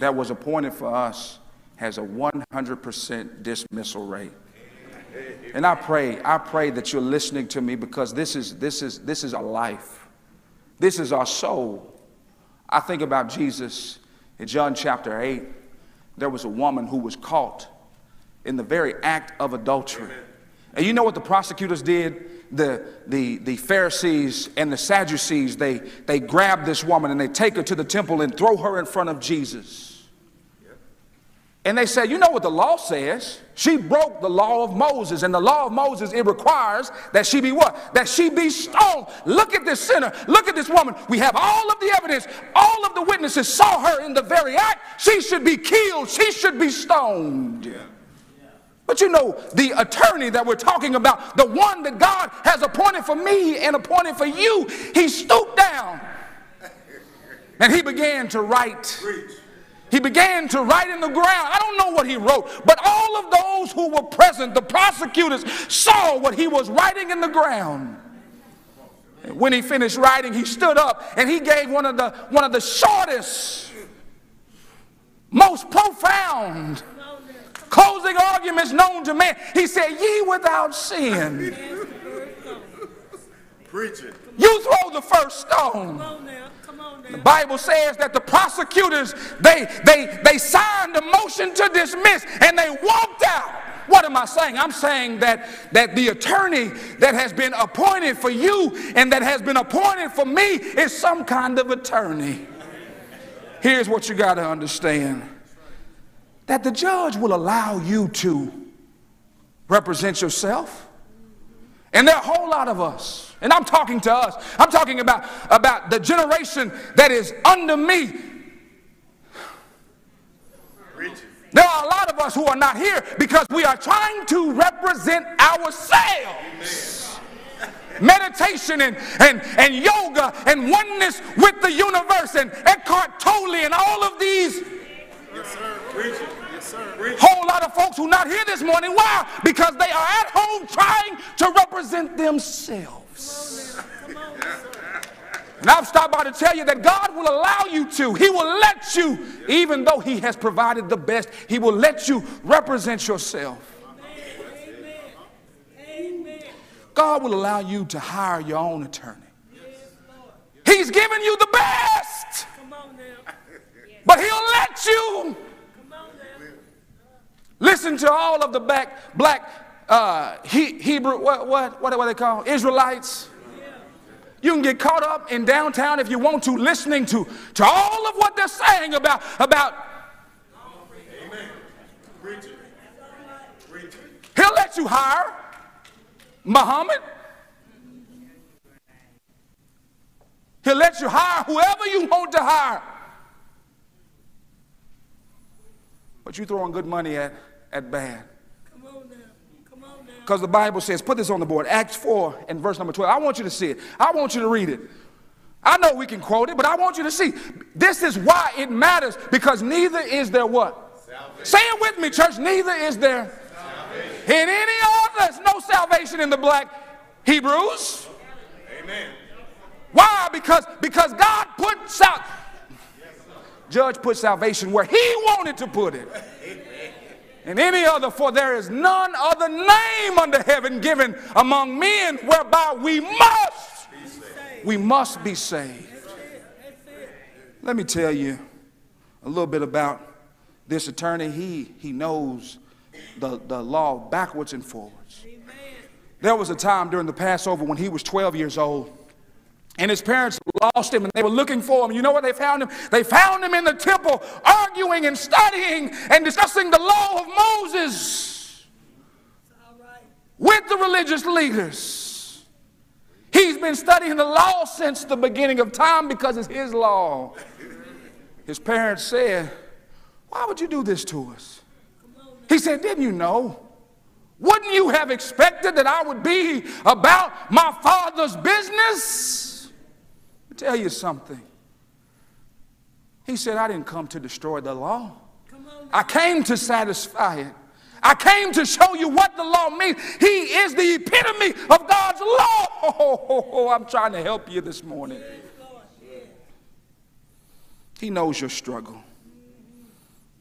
that was appointed for us has a 100% dismissal rate. And I pray, I pray that you're listening to me because this is this is this is our life. This is our soul. I think about Jesus in John chapter 8. There was a woman who was caught in the very act of adultery. And you know what the prosecutors did? The, the, the Pharisees and the Sadducees, they, they grab this woman and they take her to the temple and throw her in front of Jesus. And they said, you know what the law says? She broke the law of Moses. And the law of Moses, it requires that she be what? That she be stoned. Look at this sinner. Look at this woman. We have all of the evidence. All of the witnesses saw her in the very act. She should be killed. She should be stoned. But you know, the attorney that we're talking about, the one that God has appointed for me and appointed for you, he stooped down and he began to write. He began to write in the ground. I don't know what he wrote, but all of those who were present, the prosecutors, saw what he was writing in the ground. And when he finished writing, he stood up and he gave one of the, one of the shortest, most profound closing arguments known to man. He said, Ye without sin, Preach it. you throw the first stone. The Bible says that the prosecutors, they, they, they signed a motion to dismiss and they walked out. What am I saying? I'm saying that, that the attorney that has been appointed for you and that has been appointed for me is some kind of attorney. Here's what you got to understand that the judge will allow you to represent yourself. And there are a whole lot of us, and I'm talking to us, I'm talking about, about the generation that is under me. There are a lot of us who are not here because we are trying to represent ourselves. Meditation and, and, and yoga and oneness with the universe and Eckhart Tolle and all of these Yes, sir. Preach it. Yes, sir. Preach whole lot of folks who are not here this morning. Why? Because they are at home trying to represent themselves. And I've stopped by to tell you that God will allow you to. He will let you, even though He has provided the best, He will let you represent yourself. God will allow you to hire your own attorney. He's given you the best, but He'll let you. Listen to all of the back, black uh, he, Hebrew, what, what, what are they called? Israelites. You can get caught up in downtown if you want to, listening to, to all of what they're saying about, about it. he'll let you hire Muhammad. He'll let you hire whoever you want to hire. But you throwing good money at, at bad. Come on now. Come on now. Because the Bible says, put this on the board, Acts 4 and verse number 12. I want you to see it. I want you to read it. I know we can quote it, but I want you to see. This is why it matters because neither is there what? Salvation. Say it with me, church. Neither is there salvation. in any other. There's no salvation in the black Hebrews. Amen. Why? Because because God put sal- Judge put salvation where he wanted to put it. And any other, for there is none other name under heaven given among men whereby we must, we must be saved. Let me tell you a little bit about this attorney. He, he knows the, the law backwards and forwards. There was a time during the Passover when he was 12 years old. And his parents lost him and they were looking for him. You know where they found him? They found him in the temple arguing and studying and discussing the law of Moses with the religious leaders. He's been studying the law since the beginning of time because it's his law. His parents said, Why would you do this to us? He said, Didn't you know? Wouldn't you have expected that I would be about my father's business? Tell you something. He said, I didn't come to destroy the law. I came to satisfy it. I came to show you what the law means. He is the epitome of God's law. Oh, [LAUGHS] I'm trying to help you this morning. He knows your struggle.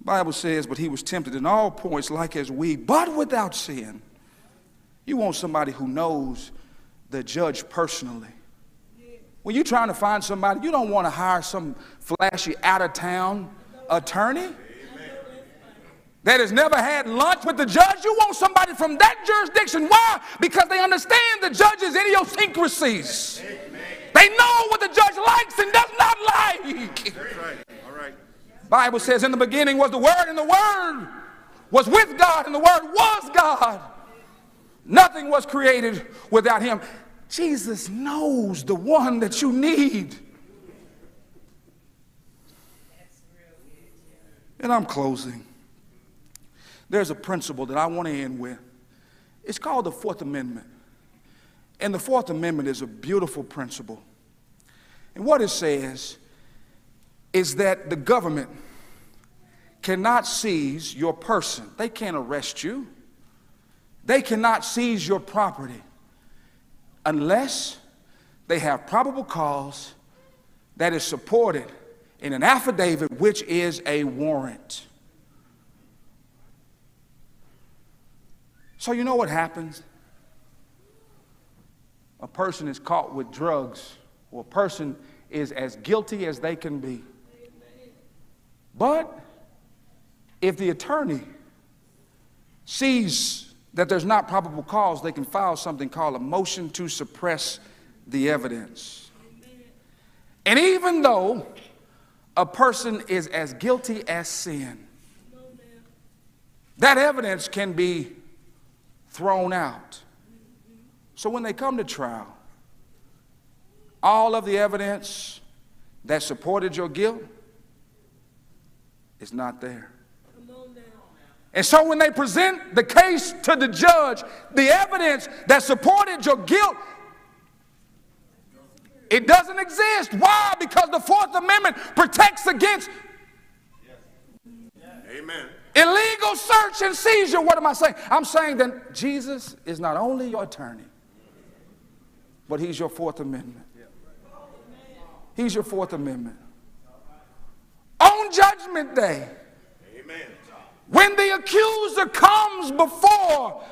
Bible says, but he was tempted in all points like as we, but without sin. You want somebody who knows the judge personally. When you're trying to find somebody, you don't want to hire some flashy out of town attorney that has never had lunch with the judge. You want somebody from that jurisdiction. Why? Because they understand the judge's idiosyncrasies. They know what the judge likes and does not like. All right. Bible says, in the beginning was the Word, and the Word was with God, and the Word was God. Nothing was created without Him. Jesus knows the one that you need. And I'm closing. There's a principle that I want to end with. It's called the Fourth Amendment. And the Fourth Amendment is a beautiful principle. And what it says is that the government cannot seize your person, they can't arrest you, they cannot seize your property unless they have probable cause that is supported in an affidavit, which is a warrant. So, you know what happens? A person is caught with drugs, or a person is as guilty as they can be. But if the attorney sees that there's not probable cause, they can file something called a motion to suppress the evidence. And even though a person is as guilty as sin, that evidence can be thrown out. So when they come to trial, all of the evidence that supported your guilt is not there. And so when they present the case to the judge, the evidence that supported your guilt, it doesn't exist. Why? Because the Fourth Amendment protects against Amen. illegal search and seizure. What am I saying? I'm saying that Jesus is not only your attorney, but he's your Fourth Amendment. He's your Fourth Amendment. On Judgment Day, when the accuser comes before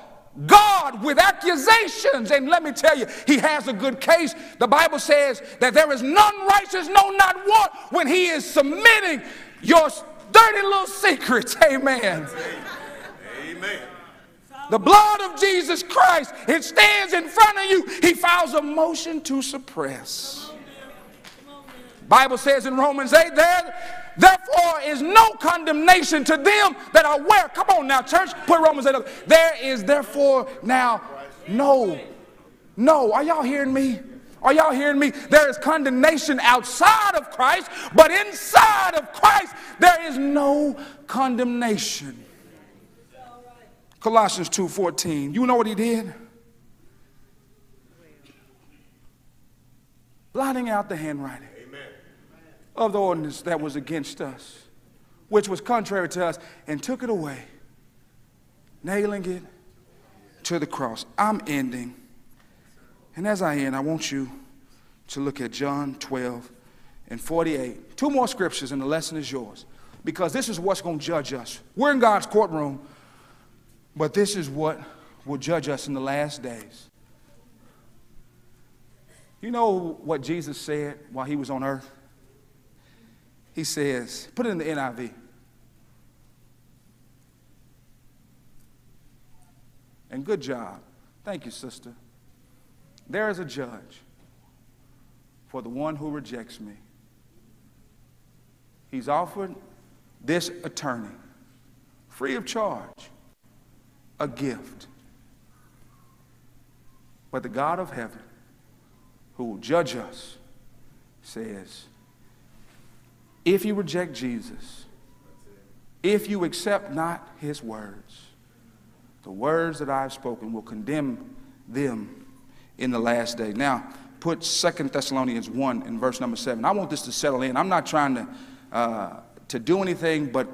God with accusations, and let me tell you, he has a good case. The Bible says that there is none righteous, no, not one, when he is submitting your dirty little secrets. [LAUGHS] Amen. Amen. The blood of Jesus Christ, it stands in front of you. He files a motion to suppress. Bible says in Romans 8 there Therefore is no condemnation to them that are where? Come on now, church. Put Romans 8 up. There is therefore now no. No. Are y'all hearing me? Are y'all hearing me? There is condemnation outside of Christ, but inside of Christ, there is no condemnation. Colossians 2:14. You know what he did? blotting out the handwriting of the ordinance that was against us, which was contrary to us, and took it away, nailing it to the cross. I'm ending. And as I end, I want you to look at John 12 and 48. Two more scriptures, and the lesson is yours. Because this is what's going to judge us. We're in God's courtroom, but this is what will judge us in the last days. You know what Jesus said while he was on earth? He says, put it in the NIV. And good job. Thank you, sister. There is a judge for the one who rejects me. He's offered this attorney, free of charge, a gift. But the God of heaven, who will judge us, says, if you reject Jesus, if you accept not his words, the words that I have spoken will condemn them in the last day. Now, put Second Thessalonians 1 in verse number 7. I want this to settle in. I'm not trying to, uh, to do anything but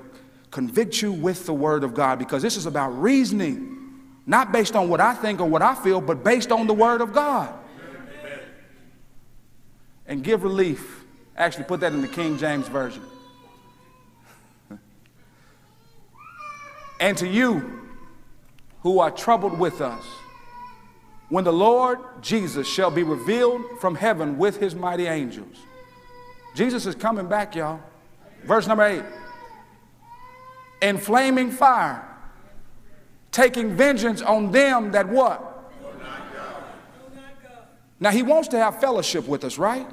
convict you with the word of God because this is about reasoning, not based on what I think or what I feel, but based on the word of God. And give relief. Actually, put that in the King James Version. and to you who are troubled with us, when the Lord Jesus shall be revealed from heaven with his mighty angels. Jesus is coming back, y'all. Verse number eight. In flaming fire, taking vengeance on them that what? Now he wants to have fellowship with us, right?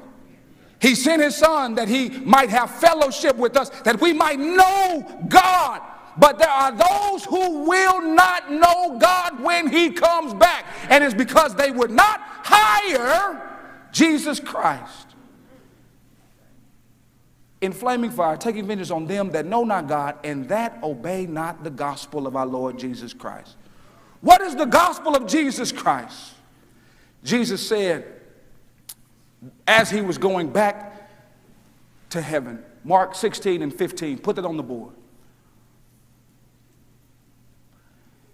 He sent his son that he might have fellowship with us, that we might know God. But there are those who will not know God when he comes back. And it's because they would not hire Jesus Christ. In flaming fire, taking vengeance on them that know not God and that obey not the gospel of our Lord Jesus Christ. What is the gospel of Jesus Christ? Jesus said, as he was going back to heaven, Mark 16 and 15, put that on the board.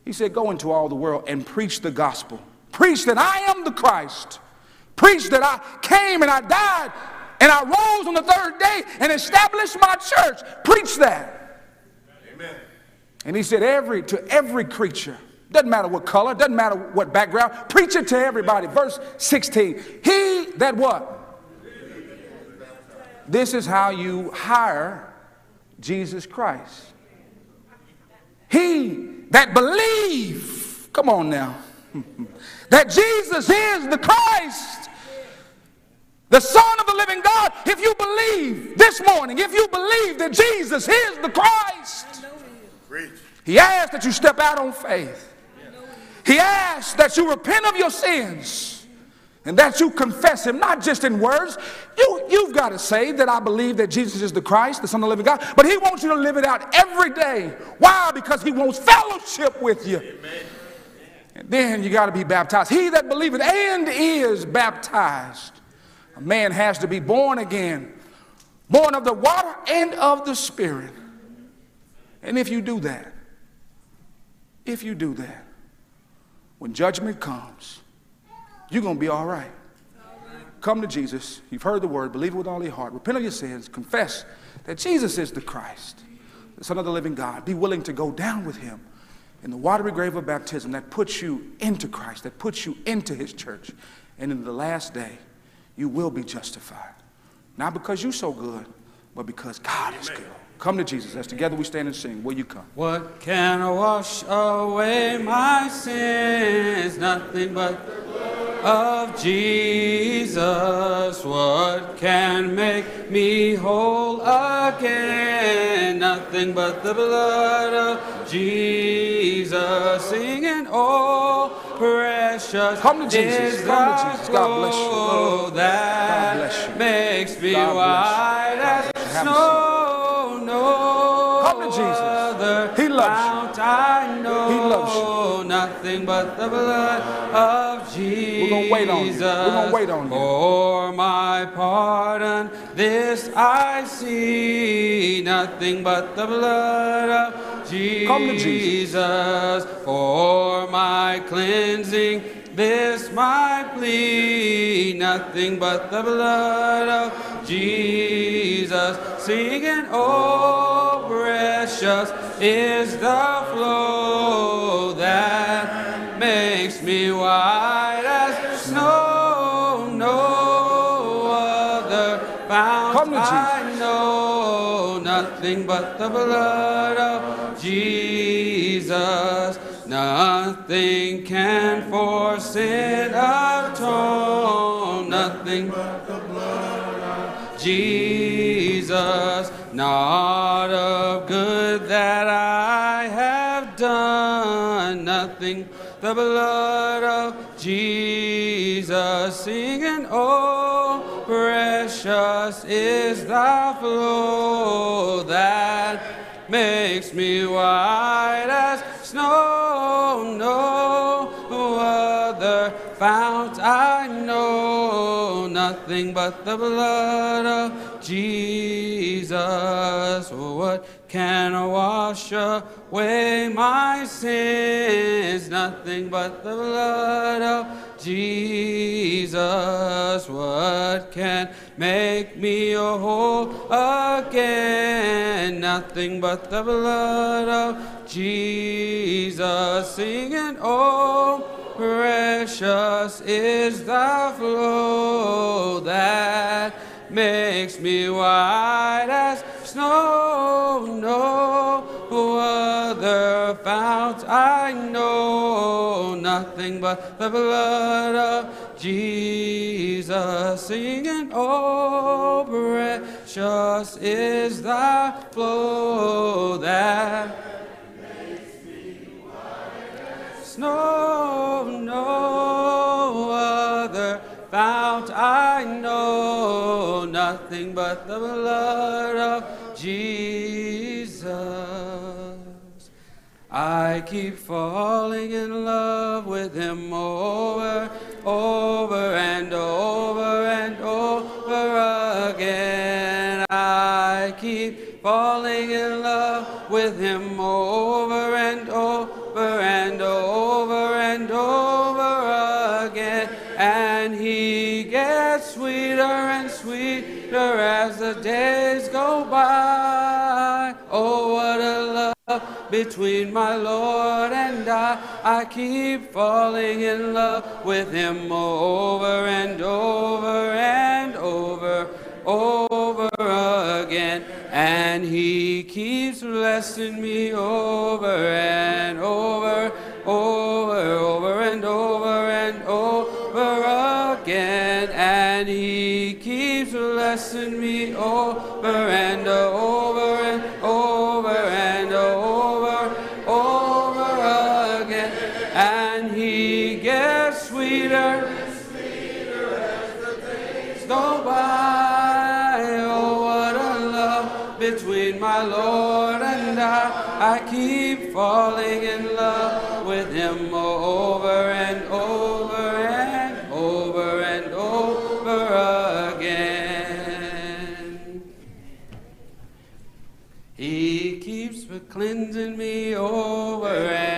He said, Go into all the world and preach the gospel. Preach that I am the Christ. Preach that I came and I died and I rose on the third day and established my church. Preach that. Amen. And he said, every to every creature, doesn't matter what color, doesn't matter what background, preach it to everybody. Verse 16. He that what? This is how you hire Jesus Christ. He that believe, come on now, [LAUGHS] that Jesus is the Christ, the Son of the living God. If you believe this morning, if you believe that Jesus is the Christ, he asks that you step out on faith. He asks that you repent of your sins and that you confess him, not just in words. You, you've got to say that I believe that Jesus is the Christ, the Son of the living God, but he wants you to live it out every day. Why? Because he wants fellowship with you. Amen. And then you got to be baptized. He that believeth and is baptized, a man has to be born again, born of the water and of the Spirit. And if you do that, if you do that, when judgment comes, you're going to be all right. Come to Jesus. You've heard the word. Believe it with all your heart. Repent of your sins. Confess that Jesus is the Christ, the Son of the living God. Be willing to go down with him in the watery grave of baptism that puts you into Christ, that puts you into his church. And in the last day, you will be justified. Not because you're so good, but because God is good. Come to Jesus. As together we stand and sing. Will you come? What can wash away my sins? Nothing but of Jesus. What can make me whole again? Nothing but the blood of Jesus. Singing, oh, precious Come to Jesus. Come to the Jesus. God bless you. that bless you. makes me God white as snow. No Come to Jesus. other He loves you. fount I know He loves nothing but the blood of Jesus. gonna wait on you. We're gonna wait on you. For my pardon, this I see, nothing but the blood of Jesus. Come to Jesus. For my cleansing, this my plea, nothing but the blood of Jesus. Singing, oh, precious is the flow that makes me white as snow. No other fount Come to Jesus. I know, nothing but the blood of Jesus. Nothing can for sin atone, nothing but the blood of Jesus. Not of good that I have done, nothing the blood of Jesus. Singing, oh, precious is the flow that makes me white nothing but the blood of Jesus. Oh, what can wash away my sins? Nothing but the blood of Jesus. What can make me whole again? Nothing but the blood of Jesus. Singing, oh, precious is the flow that makes me white as snow. No other fount I know, nothing but the blood of Jesus. Singing, oh, precious is the flow that snow, no other fount I know, nothing but the blood of Jesus. I keep falling in love with him over, over and over and over sweeter as the days go by. Oh, what a love between my Lord and I. I keep falling in love with him over and over and over, over again. And he keeps blessing me over and over, over, over and over and over. And he keeps blessing me over and over and over and over, over again. And he gets sweeter and sweeter as the things go by. Oh, what a love between my Lord and I. I keep falling in love with him over and over cleansing me over and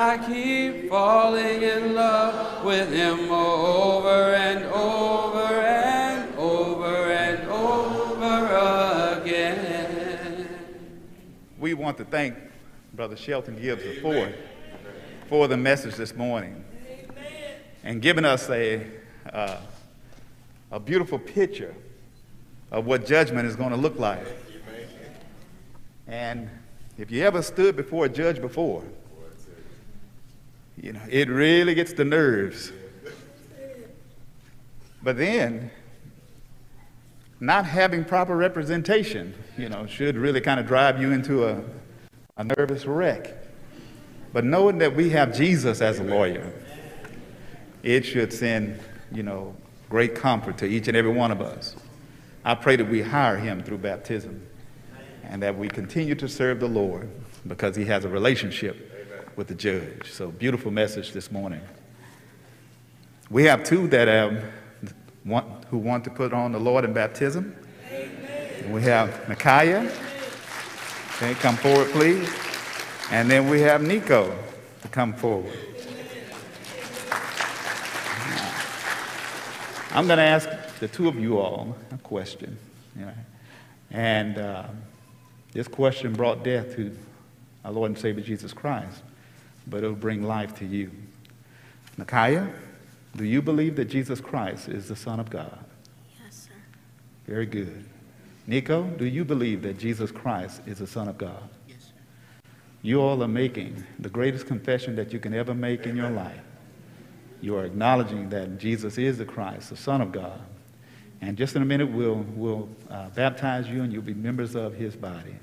I. Keep falling in love with him over and over and over and over again. We want to thank Brother Shelton Gibbs IV for the message this morning and giving us a, uh, a beautiful picture of what judgment is going to look like. And if you ever stood before a judge before, You know, it really gets the nerves. But then, not having proper representation, you know, should really kind of drive you into a, a nervous wreck. But knowing that we have Jesus as a lawyer, it should send, you know, great comfort to each and every one of us. I pray that we hire him through baptism and that we continue to serve the Lord because he has a relationship with the judge. So, beautiful message this morning. We have two that um, want, who want to put on the Lord in baptism. We have Micaiah. Okay, come forward, please. And then we have Nico to come forward. I'm going to ask the two of you all a question. And uh, this question brought death to our Lord and Savior Jesus Christ, but it'll bring life to you. Micaiah, do you believe that Jesus Christ is the Son of God? Yes, sir. Very good. Nico, do you believe that Jesus Christ is the Son of God? Yes, sir. You all are making the greatest confession that you can ever make in your life. You are acknowledging that Jesus is the Christ, the Son of God. And just in a minute, we'll, we'll uh, baptize you and you'll be members of his body.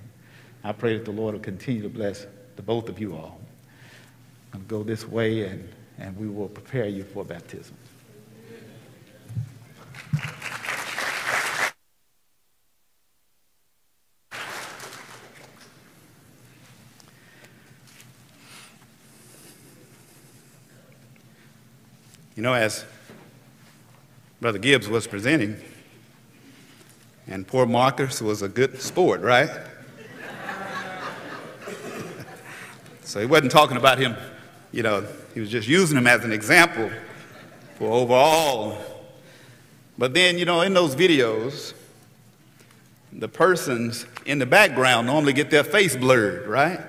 I pray that the Lord will continue to bless the both of you all. I'll go this way and, and we will prepare you for baptism. You know, as Brother Gibbs was presenting, and poor Marcus was a good sport, right? [LAUGHS] so he wasn't talking about him, you know, he was just using him as an example for overall. But then, you know, in those videos, the persons in the background normally get their face blurred, right?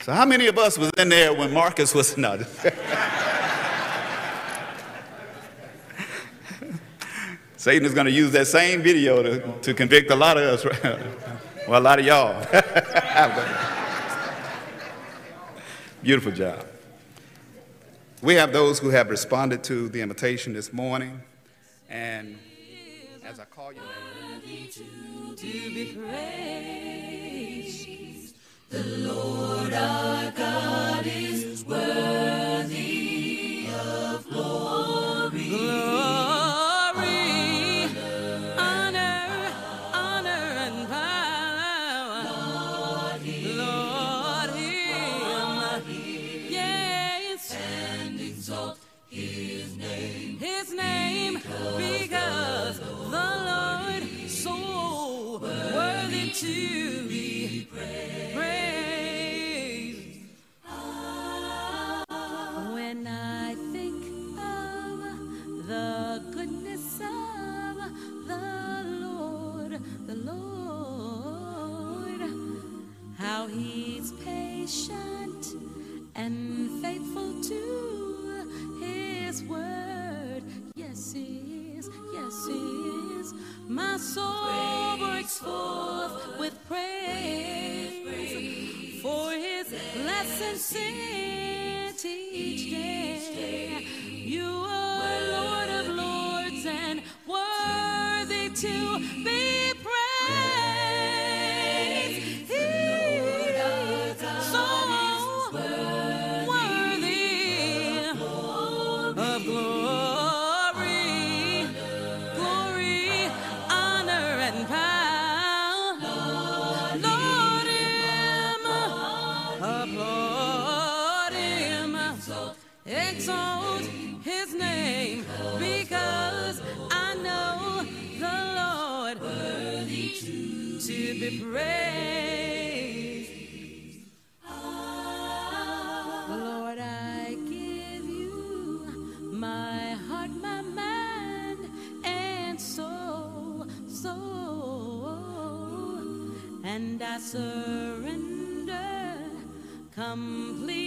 So how many of us was in there when Marcus was [LAUGHS] no? Satan is going to use that same video to, to convict a lot of us. [LAUGHS] well, a lot of y'all. [LAUGHS] Beautiful job. We have those who have responded to the invitation this morning. And as I call your name, to be praised. The Lord our God is worthy to be praised. When I think of the goodness of the Lord, the Lord, how He's patient and faithful to His word. Yes, He is. Yes, He is. My soul breaks forth blessed complete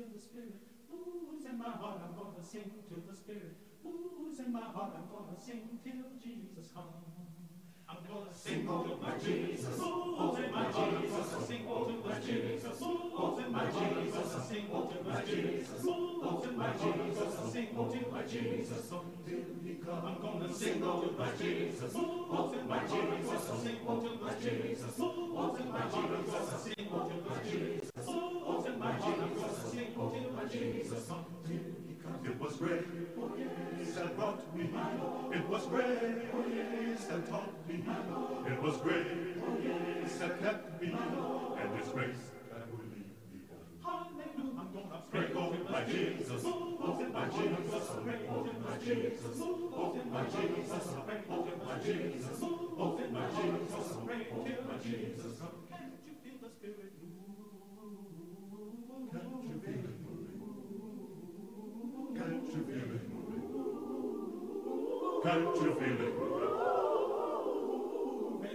to the Spirit. Who's in my heart? I'm gonna sing to the Spirit. Who's in my heart? I'm gonna sing till Jesus comes. I'm gonna sing to my Jesus. In my Jesus? Sing to my Jesus. In my Jesus? Sing to my Jesus. In my Jesus? Sing to my Jesus. I'm gonna sing to my Jesus. In my Jesus? Sing to my Jesus. In my Jesus? Sing to my Jesus. In my Jesus? Sing to my Jesus. It was great, oh yes, that brought me. It was great, oh yes, that taught me. It was great, oh yes, that kept me. And His grace that will lead me home. Hallelujah, I'm gonna pray over my Jesus. Oh, my Jesus, over my Jesus. Oh, my Jesus, over my Jesus. Oh, my Jesus, over my Jesus. Can't you feel the Spirit move? Can't you feel it move? Can't you feel it move? Can't you feel it move?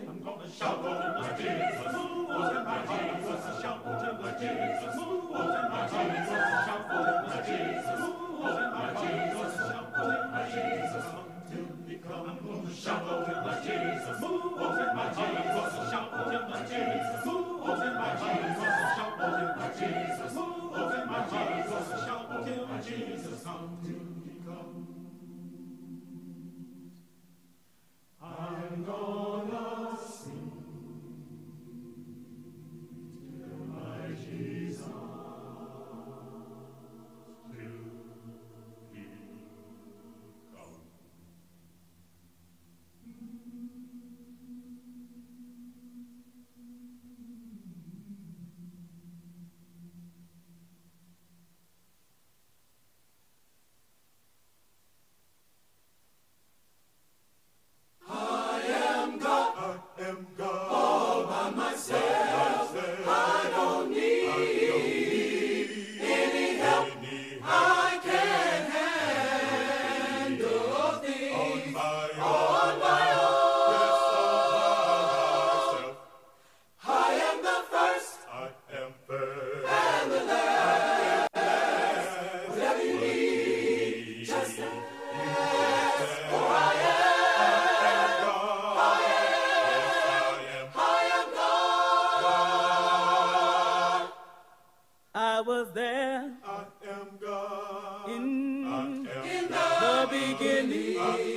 I'm gonna shout over my Jesus. Who's in my Jesus? Shout over my Jesus. Who's in my Jesus? Shout over my Jesus. Who's in my Jesus? Shout over my Jesus. Until he come, I'm gonna shout over my Jesus. Who's in my Jesus? Shout over my Jesus. Who's in my Jesus? Shout over my Jesus. Who's in my Jesus? Shout my Jesus. Until he comes. I'm gonna sing till my Jesus, beginning,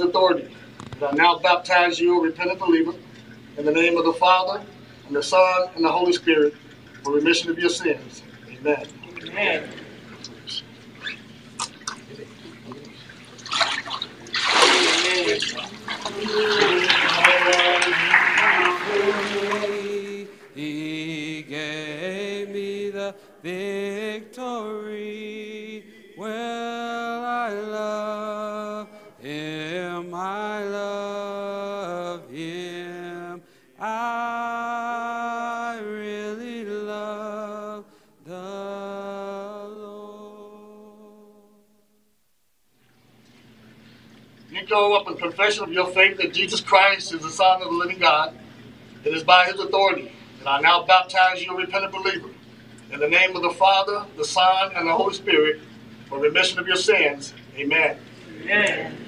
Authority that I now baptize you, a repentant believer, in the name of the Father, and the Son, and the Holy Spirit, for remission of your sins. Amen. Of your faith that Jesus Christ is the Son of the living God. It is by his authority that I now baptize you, a repentant believer, in the name of the Father, the Son, and the Holy Spirit, for remission of your sins. Amen. Amen.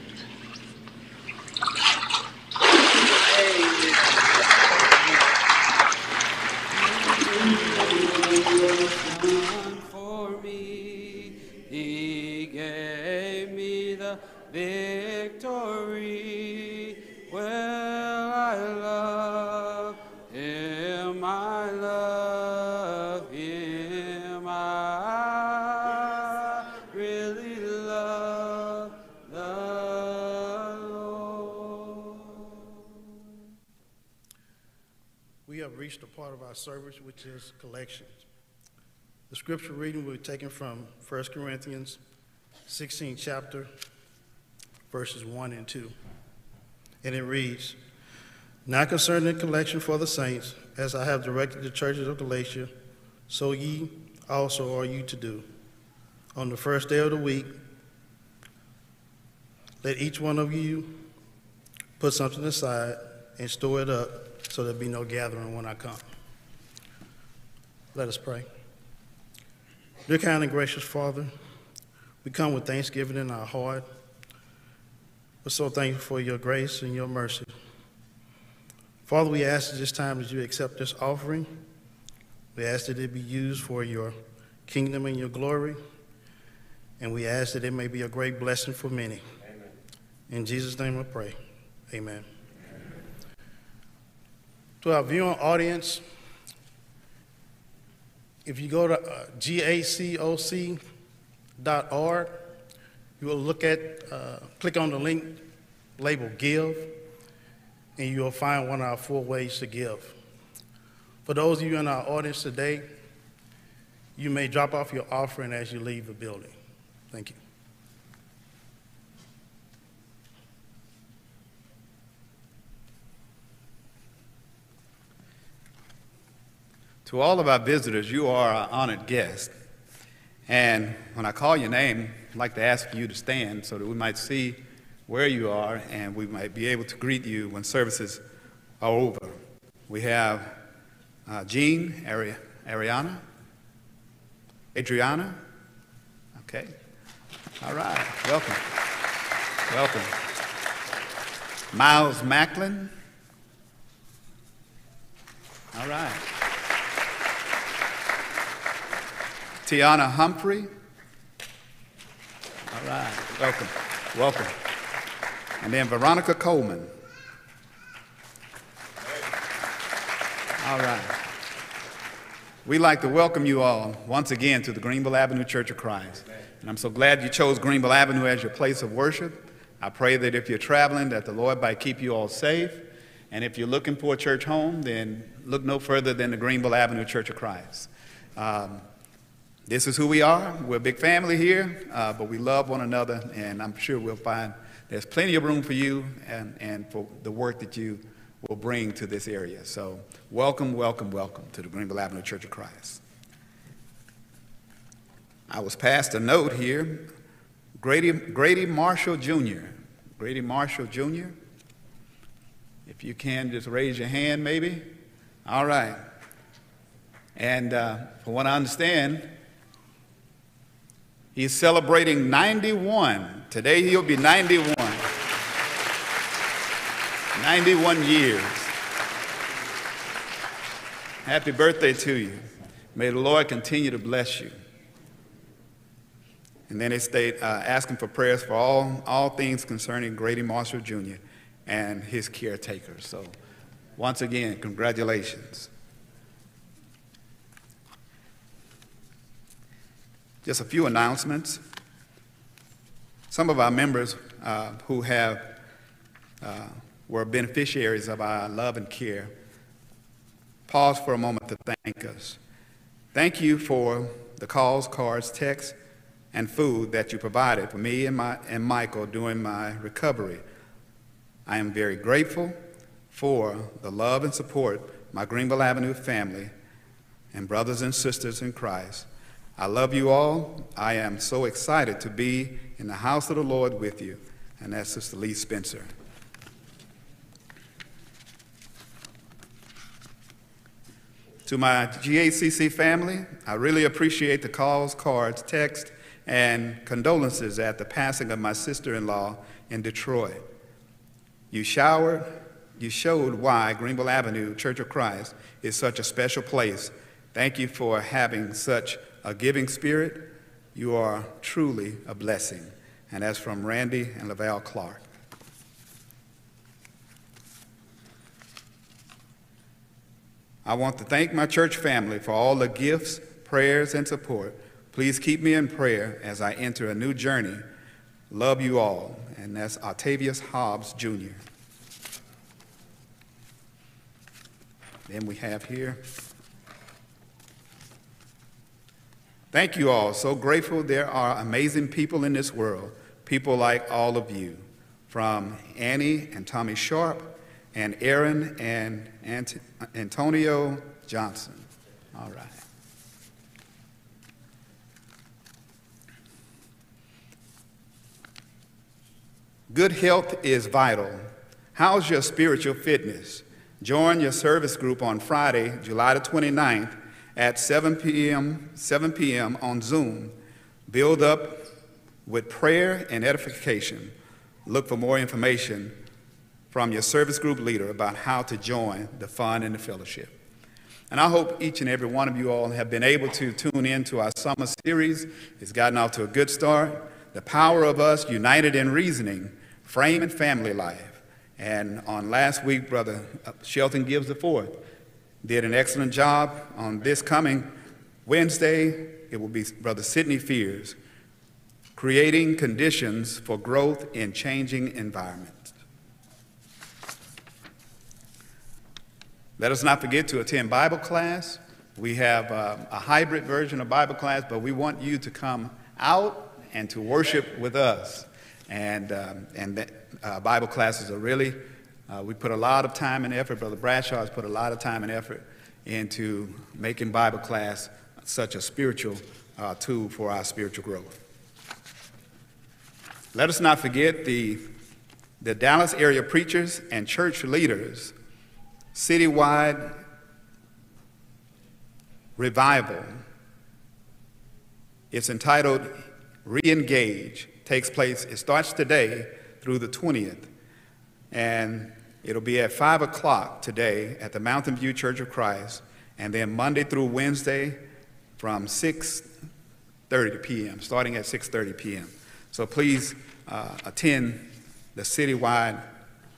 Our service which is collections. The scripture reading will be taken from 1 Corinthians 16 chapter, verses 1 and 2. And it reads, Now concerning the collection for the saints, as I have directed the churches of Galatia, so ye also are you to do. On the first day of the week, let each one of you put something aside and store it up so there be no gathering when I come. Let us pray. Dear kind and gracious Father, we come with thanksgiving in our heart. We're so thankful for your grace and your mercy. Father, we ask at this time that you accept this offering. We ask that it be used for your kingdom and your glory. And we ask that it may be a great blessing for many. Amen. In Jesus' name I pray. Amen. To our viewing audience, if you go to uh, gacoc.org, you will look at, uh, click on the link labeled Give, and you will find one of our four ways to give. For those of you in our audience today, you may drop off your offering as you leave the building. Thank you. To all of our visitors, you are our honored guest. And when I call your name, I'd like to ask you to stand so that we might see where you are and we might be able to greet you when services are over. We have uh, Jean, Ari- Ariana, Adriana. Okay. All right. Welcome. Welcome. Miles Macklin. All right. Tiana Humphrey. All right, welcome, welcome. And then Veronica Coleman. All right. We'd like to welcome you all once again to the Greenville Avenue Church of Christ. And I'm so glad you chose Greenville Avenue as your place of worship. I pray that if you're traveling, that the Lord might keep you all safe. And if you're looking for a church home, then look no further than the Greenville Avenue Church of Christ. Um, this is who we are. We're a big family here, uh, but we love one another, and I'm sure we'll find there's plenty of room for you and, and for the work that you will bring to this area. So, welcome, welcome, welcome to the Greenville Avenue Church of Christ. I was passed a note here Grady, Grady Marshall Jr. Grady Marshall Jr. If you can, just raise your hand, maybe. All right. And uh, from what I understand, he's celebrating 91. Today he'll be 91. 91 years. Happy birthday to you. May the Lord continue to bless you. And then they state, uh, asking for prayers for all, all things concerning Grady Marshall Jr. and his caretakers. So, once again, congratulations. Just a few announcements. Some of our members uh, who have uh, were beneficiaries of our love and care pause for a moment to thank us. Thank you for the calls, cards, texts, and food that you provided for me and, my, and Michael during my recovery. I am very grateful for the love and support my Greenville Avenue family and brothers and sisters in Christ. I love you all. I am so excited to be in the house of the Lord with you. And that's Sister Lee Spencer. To my GACC family, I really appreciate the calls, cards, texts, and condolences at the passing of my sister in law in Detroit. You showered, you showed why Greenville Avenue Church of Christ is such a special place. Thank you for having such a giving spirit. You are truly a blessing. And that's from Randy and Lavelle Clark. I want to thank my church family for all the gifts, prayers, and support. Please keep me in prayer as I enter a new journey. Love you all. And that's Octavius Hobbs Jr. Then we have here. Thank you all. So grateful there are amazing people in this world, people like all of you, from Annie and Tommy Sharp, and Aaron and Ant- Antonio Johnson. All right. Good health is vital. How's your spiritual fitness? Join your service group on Friday, July the 29th at 7 p.m. 7 p.m. on Zoom. Build up with prayer and edification. Look for more information from your service group leader about how to join the fun and the fellowship. And I hope each and every one of you all have been able to tune in to our summer series. It's gotten off to a good start. The power of us united in reasoning, frame and family life. And on last week, Brother uh, Shelton Gibbs the IV did an excellent job. On this coming Wednesday, it will be Brother Sidney Fears, creating conditions for growth in changing environments. Let us not forget to attend Bible class. We have uh, a hybrid version of Bible class, but we want you to come out and to worship with us. And, um, and that, uh, Bible classes are really, uh, we put a lot of time and effort. Brother Bradshaw has put a lot of time and effort into making Bible class such a spiritual uh, tool for our spiritual growth. Let us not forget the, the Dallas area preachers and church leaders citywide revival. It's entitled Reengage. Takes place, it starts today through the 20th. And it'll be at 5 o'clock today at the Mountain View Church of Christ. And then Monday through Wednesday from 6.30 p.m., starting at 6.30 p.m. So please uh, attend the citywide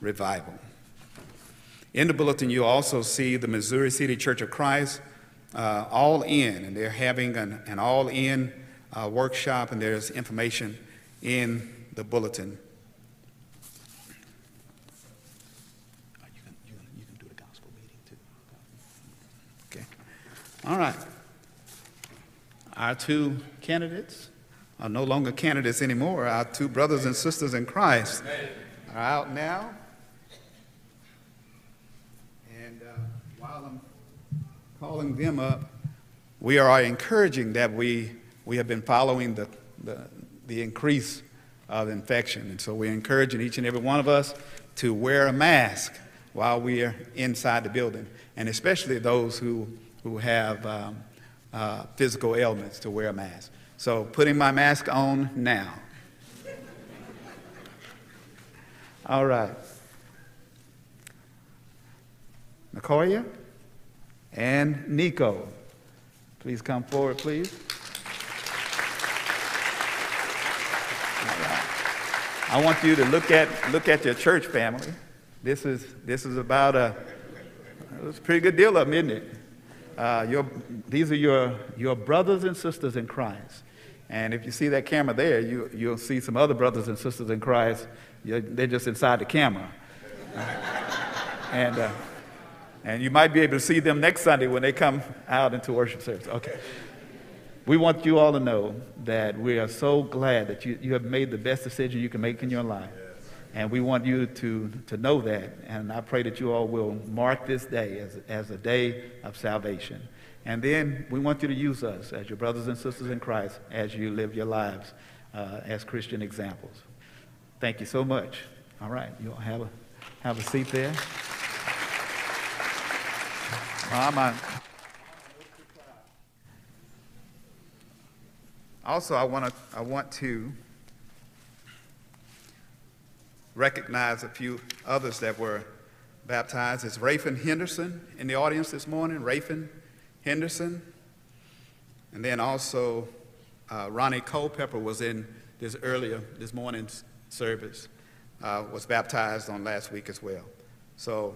revival. In the bulletin, you'll also see the Missouri City Church of Christ uh, All In, and they're having an, an All In uh, workshop, and there's information in the bulletin. Okay. All right. Our two candidates are no longer candidates anymore. Our two brothers and sisters in Christ are out now. And uh, while I'm calling them up, we are encouraging that we, we have been following the, the, the increase of infection. And so we're encouraging each and every one of us to wear a mask while we are inside the building, and especially those who, who have um, uh, physical ailments to wear a mask. So putting my mask on now. All right. Nicoya and Nico. Please come forward, please. I want you to look at, look at your church family. This is, this is about a, it's a pretty good deal of them, isn't it? Uh, your, these are your, your brothers and sisters in Christ. And if you see that camera there, you, you'll see some other brothers and sisters in Christ. You're, they're just inside the camera. [LAUGHS] and, uh, and you might be able to see them next Sunday when they come out into worship service. Okay. We want you all to know that we are so glad that you, you have made the best decision you can make in your life. And we want you to, to know that. And I pray that you all will mark this day as, as a day of salvation. And then we want you to use us as your brothers and sisters in Christ as you live your lives uh, as Christian examples. Thank you so much. All right, you all have a, have a seat there. Mama. Also, I want to I want to recognize a few others that were baptized. It's Rafin Henderson in the audience this morning. Rafin Henderson, and then also uh, Ronnie Culpepper was in this earlier this morning's service. Uh, was baptized on last week as well. So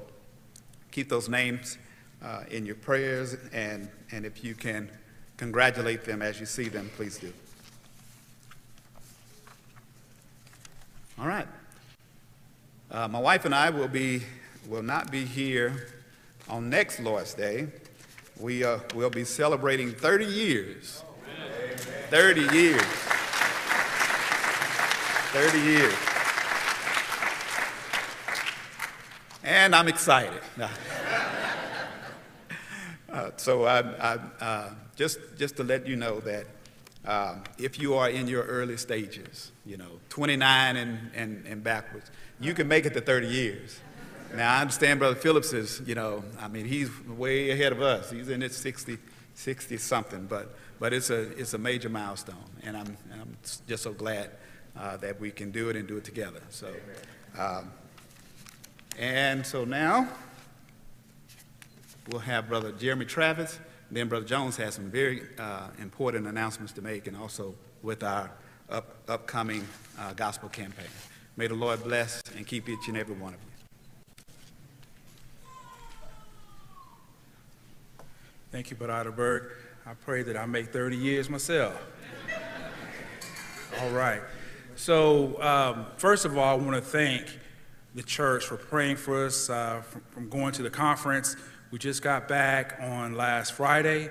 keep those names uh, in your prayers, and, and if you can congratulate them as you see them, please do. All right. Uh, my wife and I will be will not be here on next Lord's Day. We uh, will be celebrating 30 years. 30 years. 30 years. And I'm excited. [LAUGHS] Uh, so I, I, uh, just, just to let you know that um, if you are in your early stages, you know, 29 and, and, and backwards, you can make it to 30 years. Now, I understand Brother Phillips is, you know, I mean, he's way ahead of us. He's in his 60, 60 something, but, but it's, a, it's a major milestone. And I'm, I'm just so glad uh, that we can do it and do it together. So, um, and so now, we'll have Brother Jeremy Travis, then Brother Jones has some very uh, important announcements to make, and also with our up, upcoming uh, gospel campaign. May the Lord bless and keep each and every one of you. Thank you, Brother Otterberg. I pray that I make 30 years myself. All right. So, um, first of all, I want to thank the church for praying for us uh, from, from going to the conference. We just got back on last Friday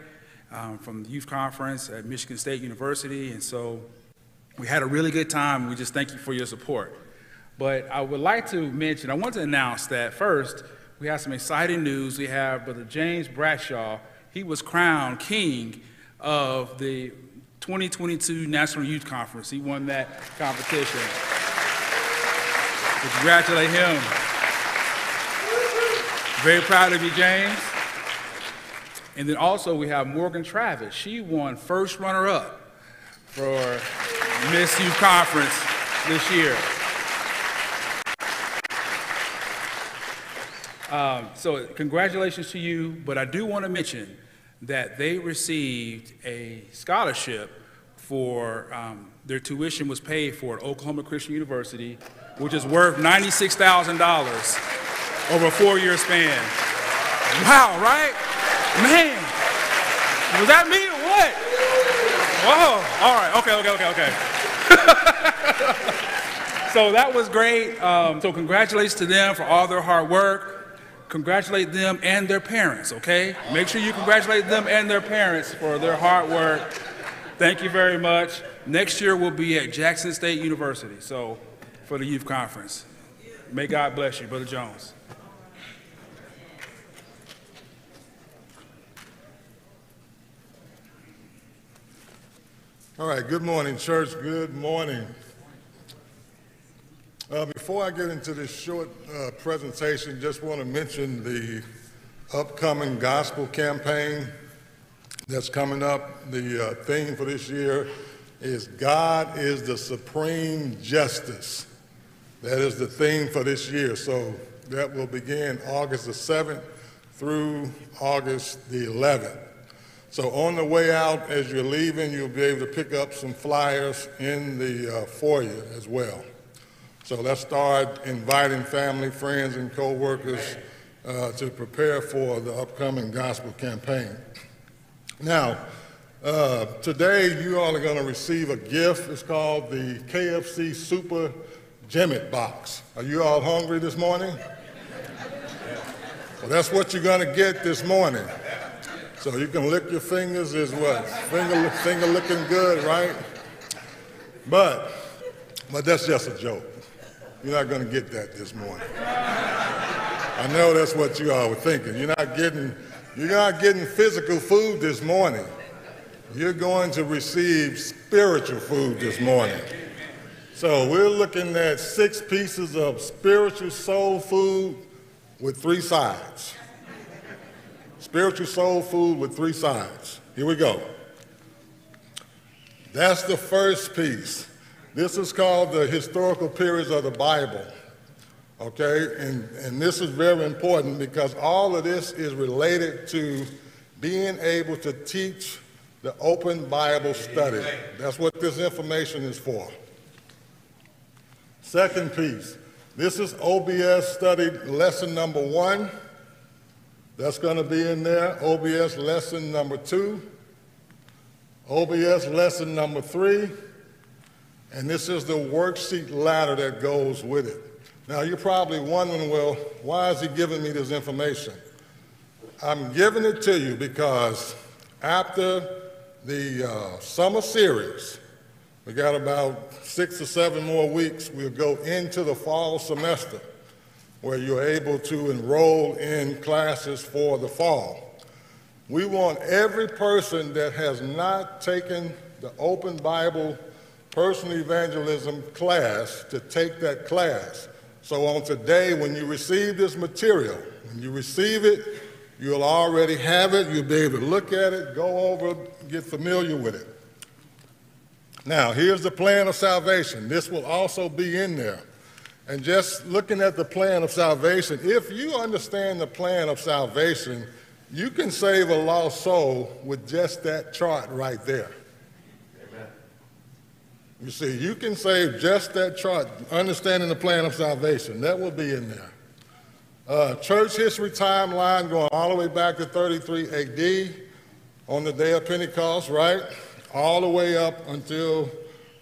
um, from the youth conference at Michigan State University, and so we had a really good time. We just thank you for your support. But I would like to mention, I want to announce that first, we have some exciting news. We have Brother James Bradshaw. He was crowned king of the 2022 National Youth Conference. He won that competition. Congratulate him. Very proud of you, James. And then also we have Morgan Travis. She won first runner-up for Miss Youth Conference this year. Um, so congratulations to you, but I do want to mention that they received a scholarship for um, their tuition was paid for at Oklahoma Christian University, which is worth $96,000 over a four-year span. Wow, right? Man, was that me or what? Whoa, all right, okay, okay, okay, okay. [LAUGHS] so that was great. Um, so congratulations to them for all their hard work congratulate them and their parents, okay? Make sure you congratulate them and their parents for their hard work. Thank you very much. Next year we'll be at Jackson State University, so for the youth conference. May God bless you, Brother Jones. All right, good morning, church. Good morning. Uh, before I get into this short uh, presentation, just want to mention the upcoming gospel campaign that's coming up. The uh, theme for this year is God is the supreme justice. That is the theme for this year. So that will begin August the 7th through August the 11th. So on the way out, as you're leaving, you'll be able to pick up some flyers in the uh, foyer as well. So let's start inviting family, friends, and co-workers uh, to prepare for the upcoming gospel campaign. Now, uh, today you all are going to receive a gift. It's called the KFC Super Jimmet Box. Are you all hungry this morning? Well, that's what you're going to get this morning. So you can lick your fingers is what? Finger, finger looking good, right? But, but that's just a joke. You're not going to get that this morning. I know that's what you all were thinking. You're not getting, you're not getting physical food this morning. You're going to receive spiritual food this morning. So we're looking at six pieces of spiritual soul food with three sides. Spiritual soul food with three sides. Here we go. That's the first piece. This is called the historical periods of the Bible. Okay, and, and this is very important because all of this is related to being able to teach the open Bible study. That's what this information is for. Second piece, this is OBS study lesson number one. That's going to be in there. OBS lesson number two. OBS lesson number three. And this is the worksheet ladder that goes with it. Now, you're probably wondering, well, why is he giving me this information? I'm giving it to you because after the uh, summer series, we got about six or seven more weeks, we'll go into the fall semester where you're able to enroll in classes for the fall. We want every person that has not taken the Open Bible Personal Evangelism class to take that class. So on today, when you receive this material, when you receive it, you'll already have it, you'll be able to look at it, go over, get familiar with it. Now, here's the plan of salvation. This will also be in there. And just looking at the plan of salvation, if you understand the plan of salvation, you can save a lost soul with just that chart right there. You see, you can save just that chart, understanding the plan of salvation. That will be in there. Uh, church history timeline going all the way back to 33 AD on the day of Pentecost, right? All the way up until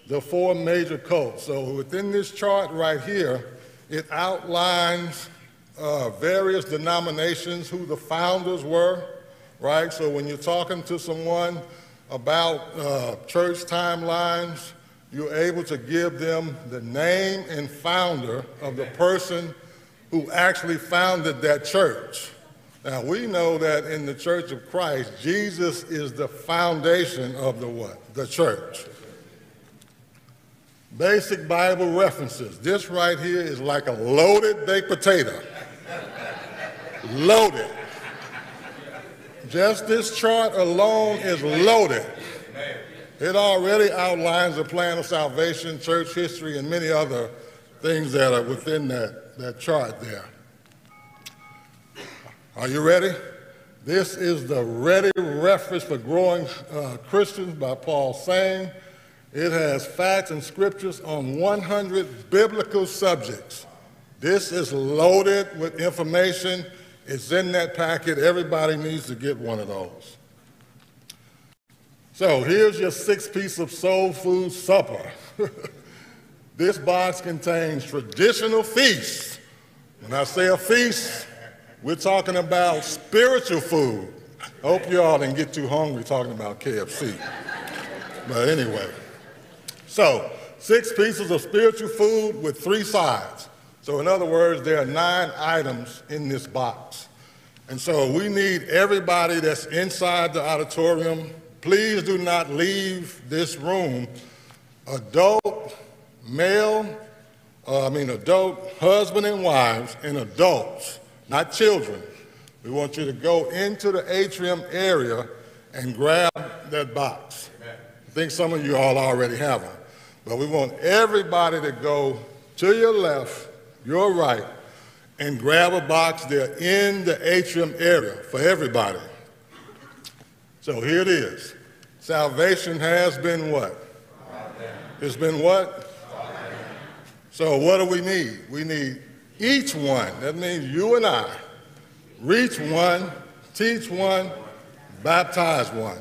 the four major cults. So within this chart right here, it outlines uh, various denominations, who the founders were, right? So when you're talking to someone about uh, church timelines, you're able to give them the name and founder of the person who actually founded that church. Now we know that in the Church of Christ, Jesus is the foundation of the what? The church. Basic Bible references. This right here is like a loaded baked potato. loaded. Just this chart alone is loaded. It already outlines the plan of salvation, church history, and many other things that are within that, that chart there. Are you ready? This is the Ready Reference for Growing uh, Christians by Paul Sain. It has facts and scriptures on 100 biblical subjects. This is loaded with information. It's in that packet. Everybody needs to get one of those. So here's your six piece of soul food supper. [LAUGHS] this box contains traditional feasts. When I say a feast, we're talking about spiritual food. I hope you all didn't get too hungry talking about KFC. But anyway. So, six pieces of spiritual food with three sides. So, in other words, there are nine items in this box. And so, we need everybody that's inside the auditorium. Please do not leave this room. Adult, male, uh, I mean, adult, husband and wives, and adults, not children. We want you to go into the atrium area and grab that box. I think some of you all already have them. But we want everybody to go to your left, your right, and grab a box there in the atrium area for everybody. So here it is. Salvation has been what? It's been what? So what do we need? We need each one. That means you and I. Reach one, teach one, baptize one.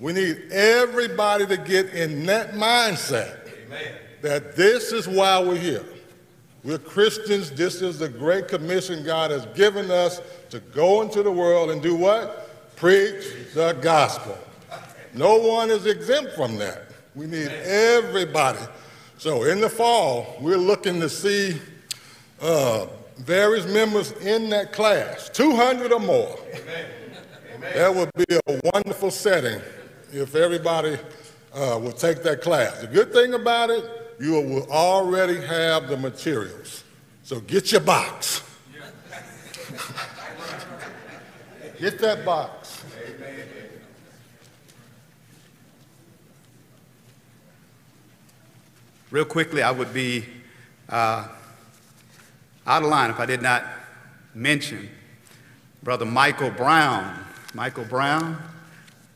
We need everybody to get in that mindset that this is why we're here. We're Christians. This is the great commission God has given us to go into the world and do what? Preach the gospel. No one is exempt from that. We need everybody. So in the fall, we're looking to see uh, various members in that class, 200 or more. That would be a wonderful setting if everybody uh, would take that class. The good thing about it, you will already have the materials. So get your box. [LAUGHS] get that box. Real quickly, I would be uh, out of line if I did not mention Brother Michael Brown. Michael Brown,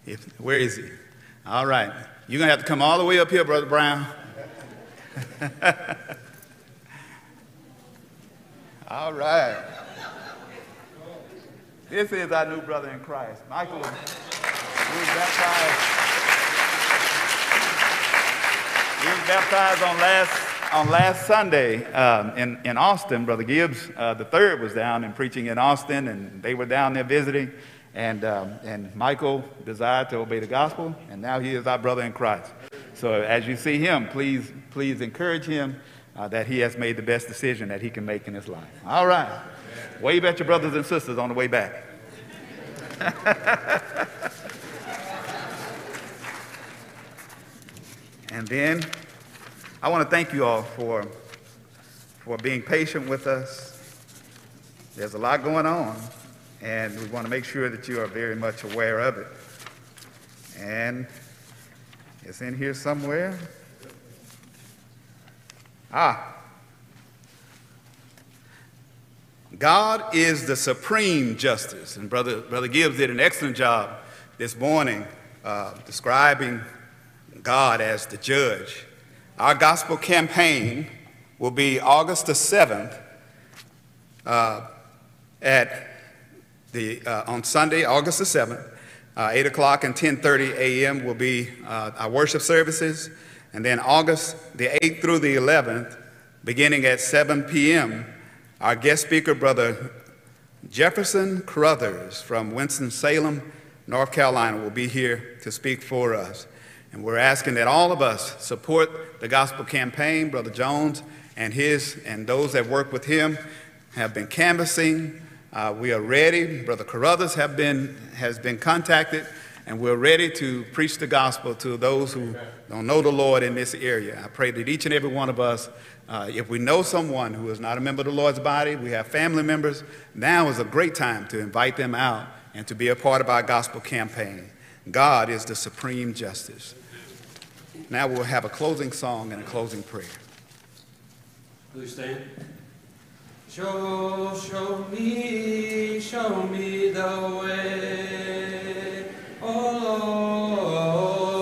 if, where is he? All right. You're going to have to come all the way up here, Brother Brown. [LAUGHS] all right. This is our new brother in Christ. Michael was, baptized. He was baptized on last on last Sunday um, in, in Austin. Brother Gibbs uh, the third was down and preaching in Austin, and they were down there visiting. And, um, and Michael desired to obey the gospel, and now he is our brother in Christ. So as you see him, please, please encourage him uh, that he has made the best decision that he can make in his life. All right. Wave at your brothers and sisters on the way back. [LAUGHS] and then I want to thank you all for, for being patient with us. There's a lot going on, and we want to make sure that you are very much aware of it. And it's in here somewhere. Ah. God is the supreme justice. And Brother, Brother Gibbs did an excellent job this morning uh, describing God as the judge. Our gospel campaign will be August the 7th uh, at the, uh, on Sunday, August the 7th. Uh, 8 o'clock and 10.30 a.m. will be uh, our worship services. And then August the 8th through the 11th, beginning at 7 p.m., our guest speaker, Brother Jefferson Carruthers from Winston-Salem, North Carolina, will be here to speak for us. And we're asking that all of us support the gospel campaign. Brother Jones and his and those that work with him have been canvassing. Uh, we are ready. Brother Carruthers have been, has been contacted, and we're ready to preach the gospel to those who don't know the Lord in this area. I pray that each and every one of us, uh, if we know someone who is not a member of the Lord's body, we have family members, now is a great time to invite them out and to be a part of our gospel campaign. God is the supreme justice. Now we'll have a closing song and a closing prayer. Please stand. Show, show me, show me the way. Oh Lord,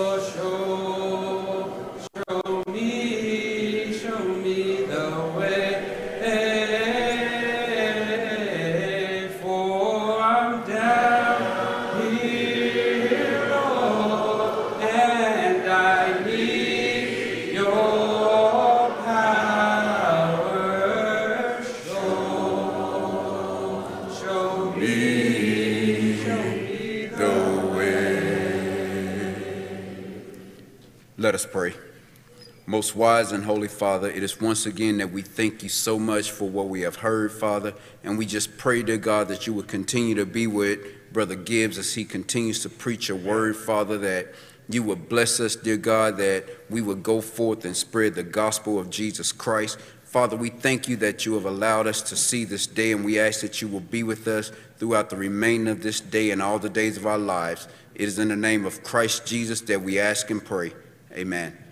Most wise and holy Father, it is once again that we thank you so much for what we have heard, Father, and we just pray, dear God, that you would continue to be with Brother Gibbs as he continues to preach your word, Father, that you would bless us, dear God, that we would go forth and spread the gospel of Jesus Christ. Father, we thank you that you have allowed us to see this day, and we ask that you will be with us throughout the remainder of this day and all the days of our lives. It is in the name of Christ Jesus that we ask and pray. Amen.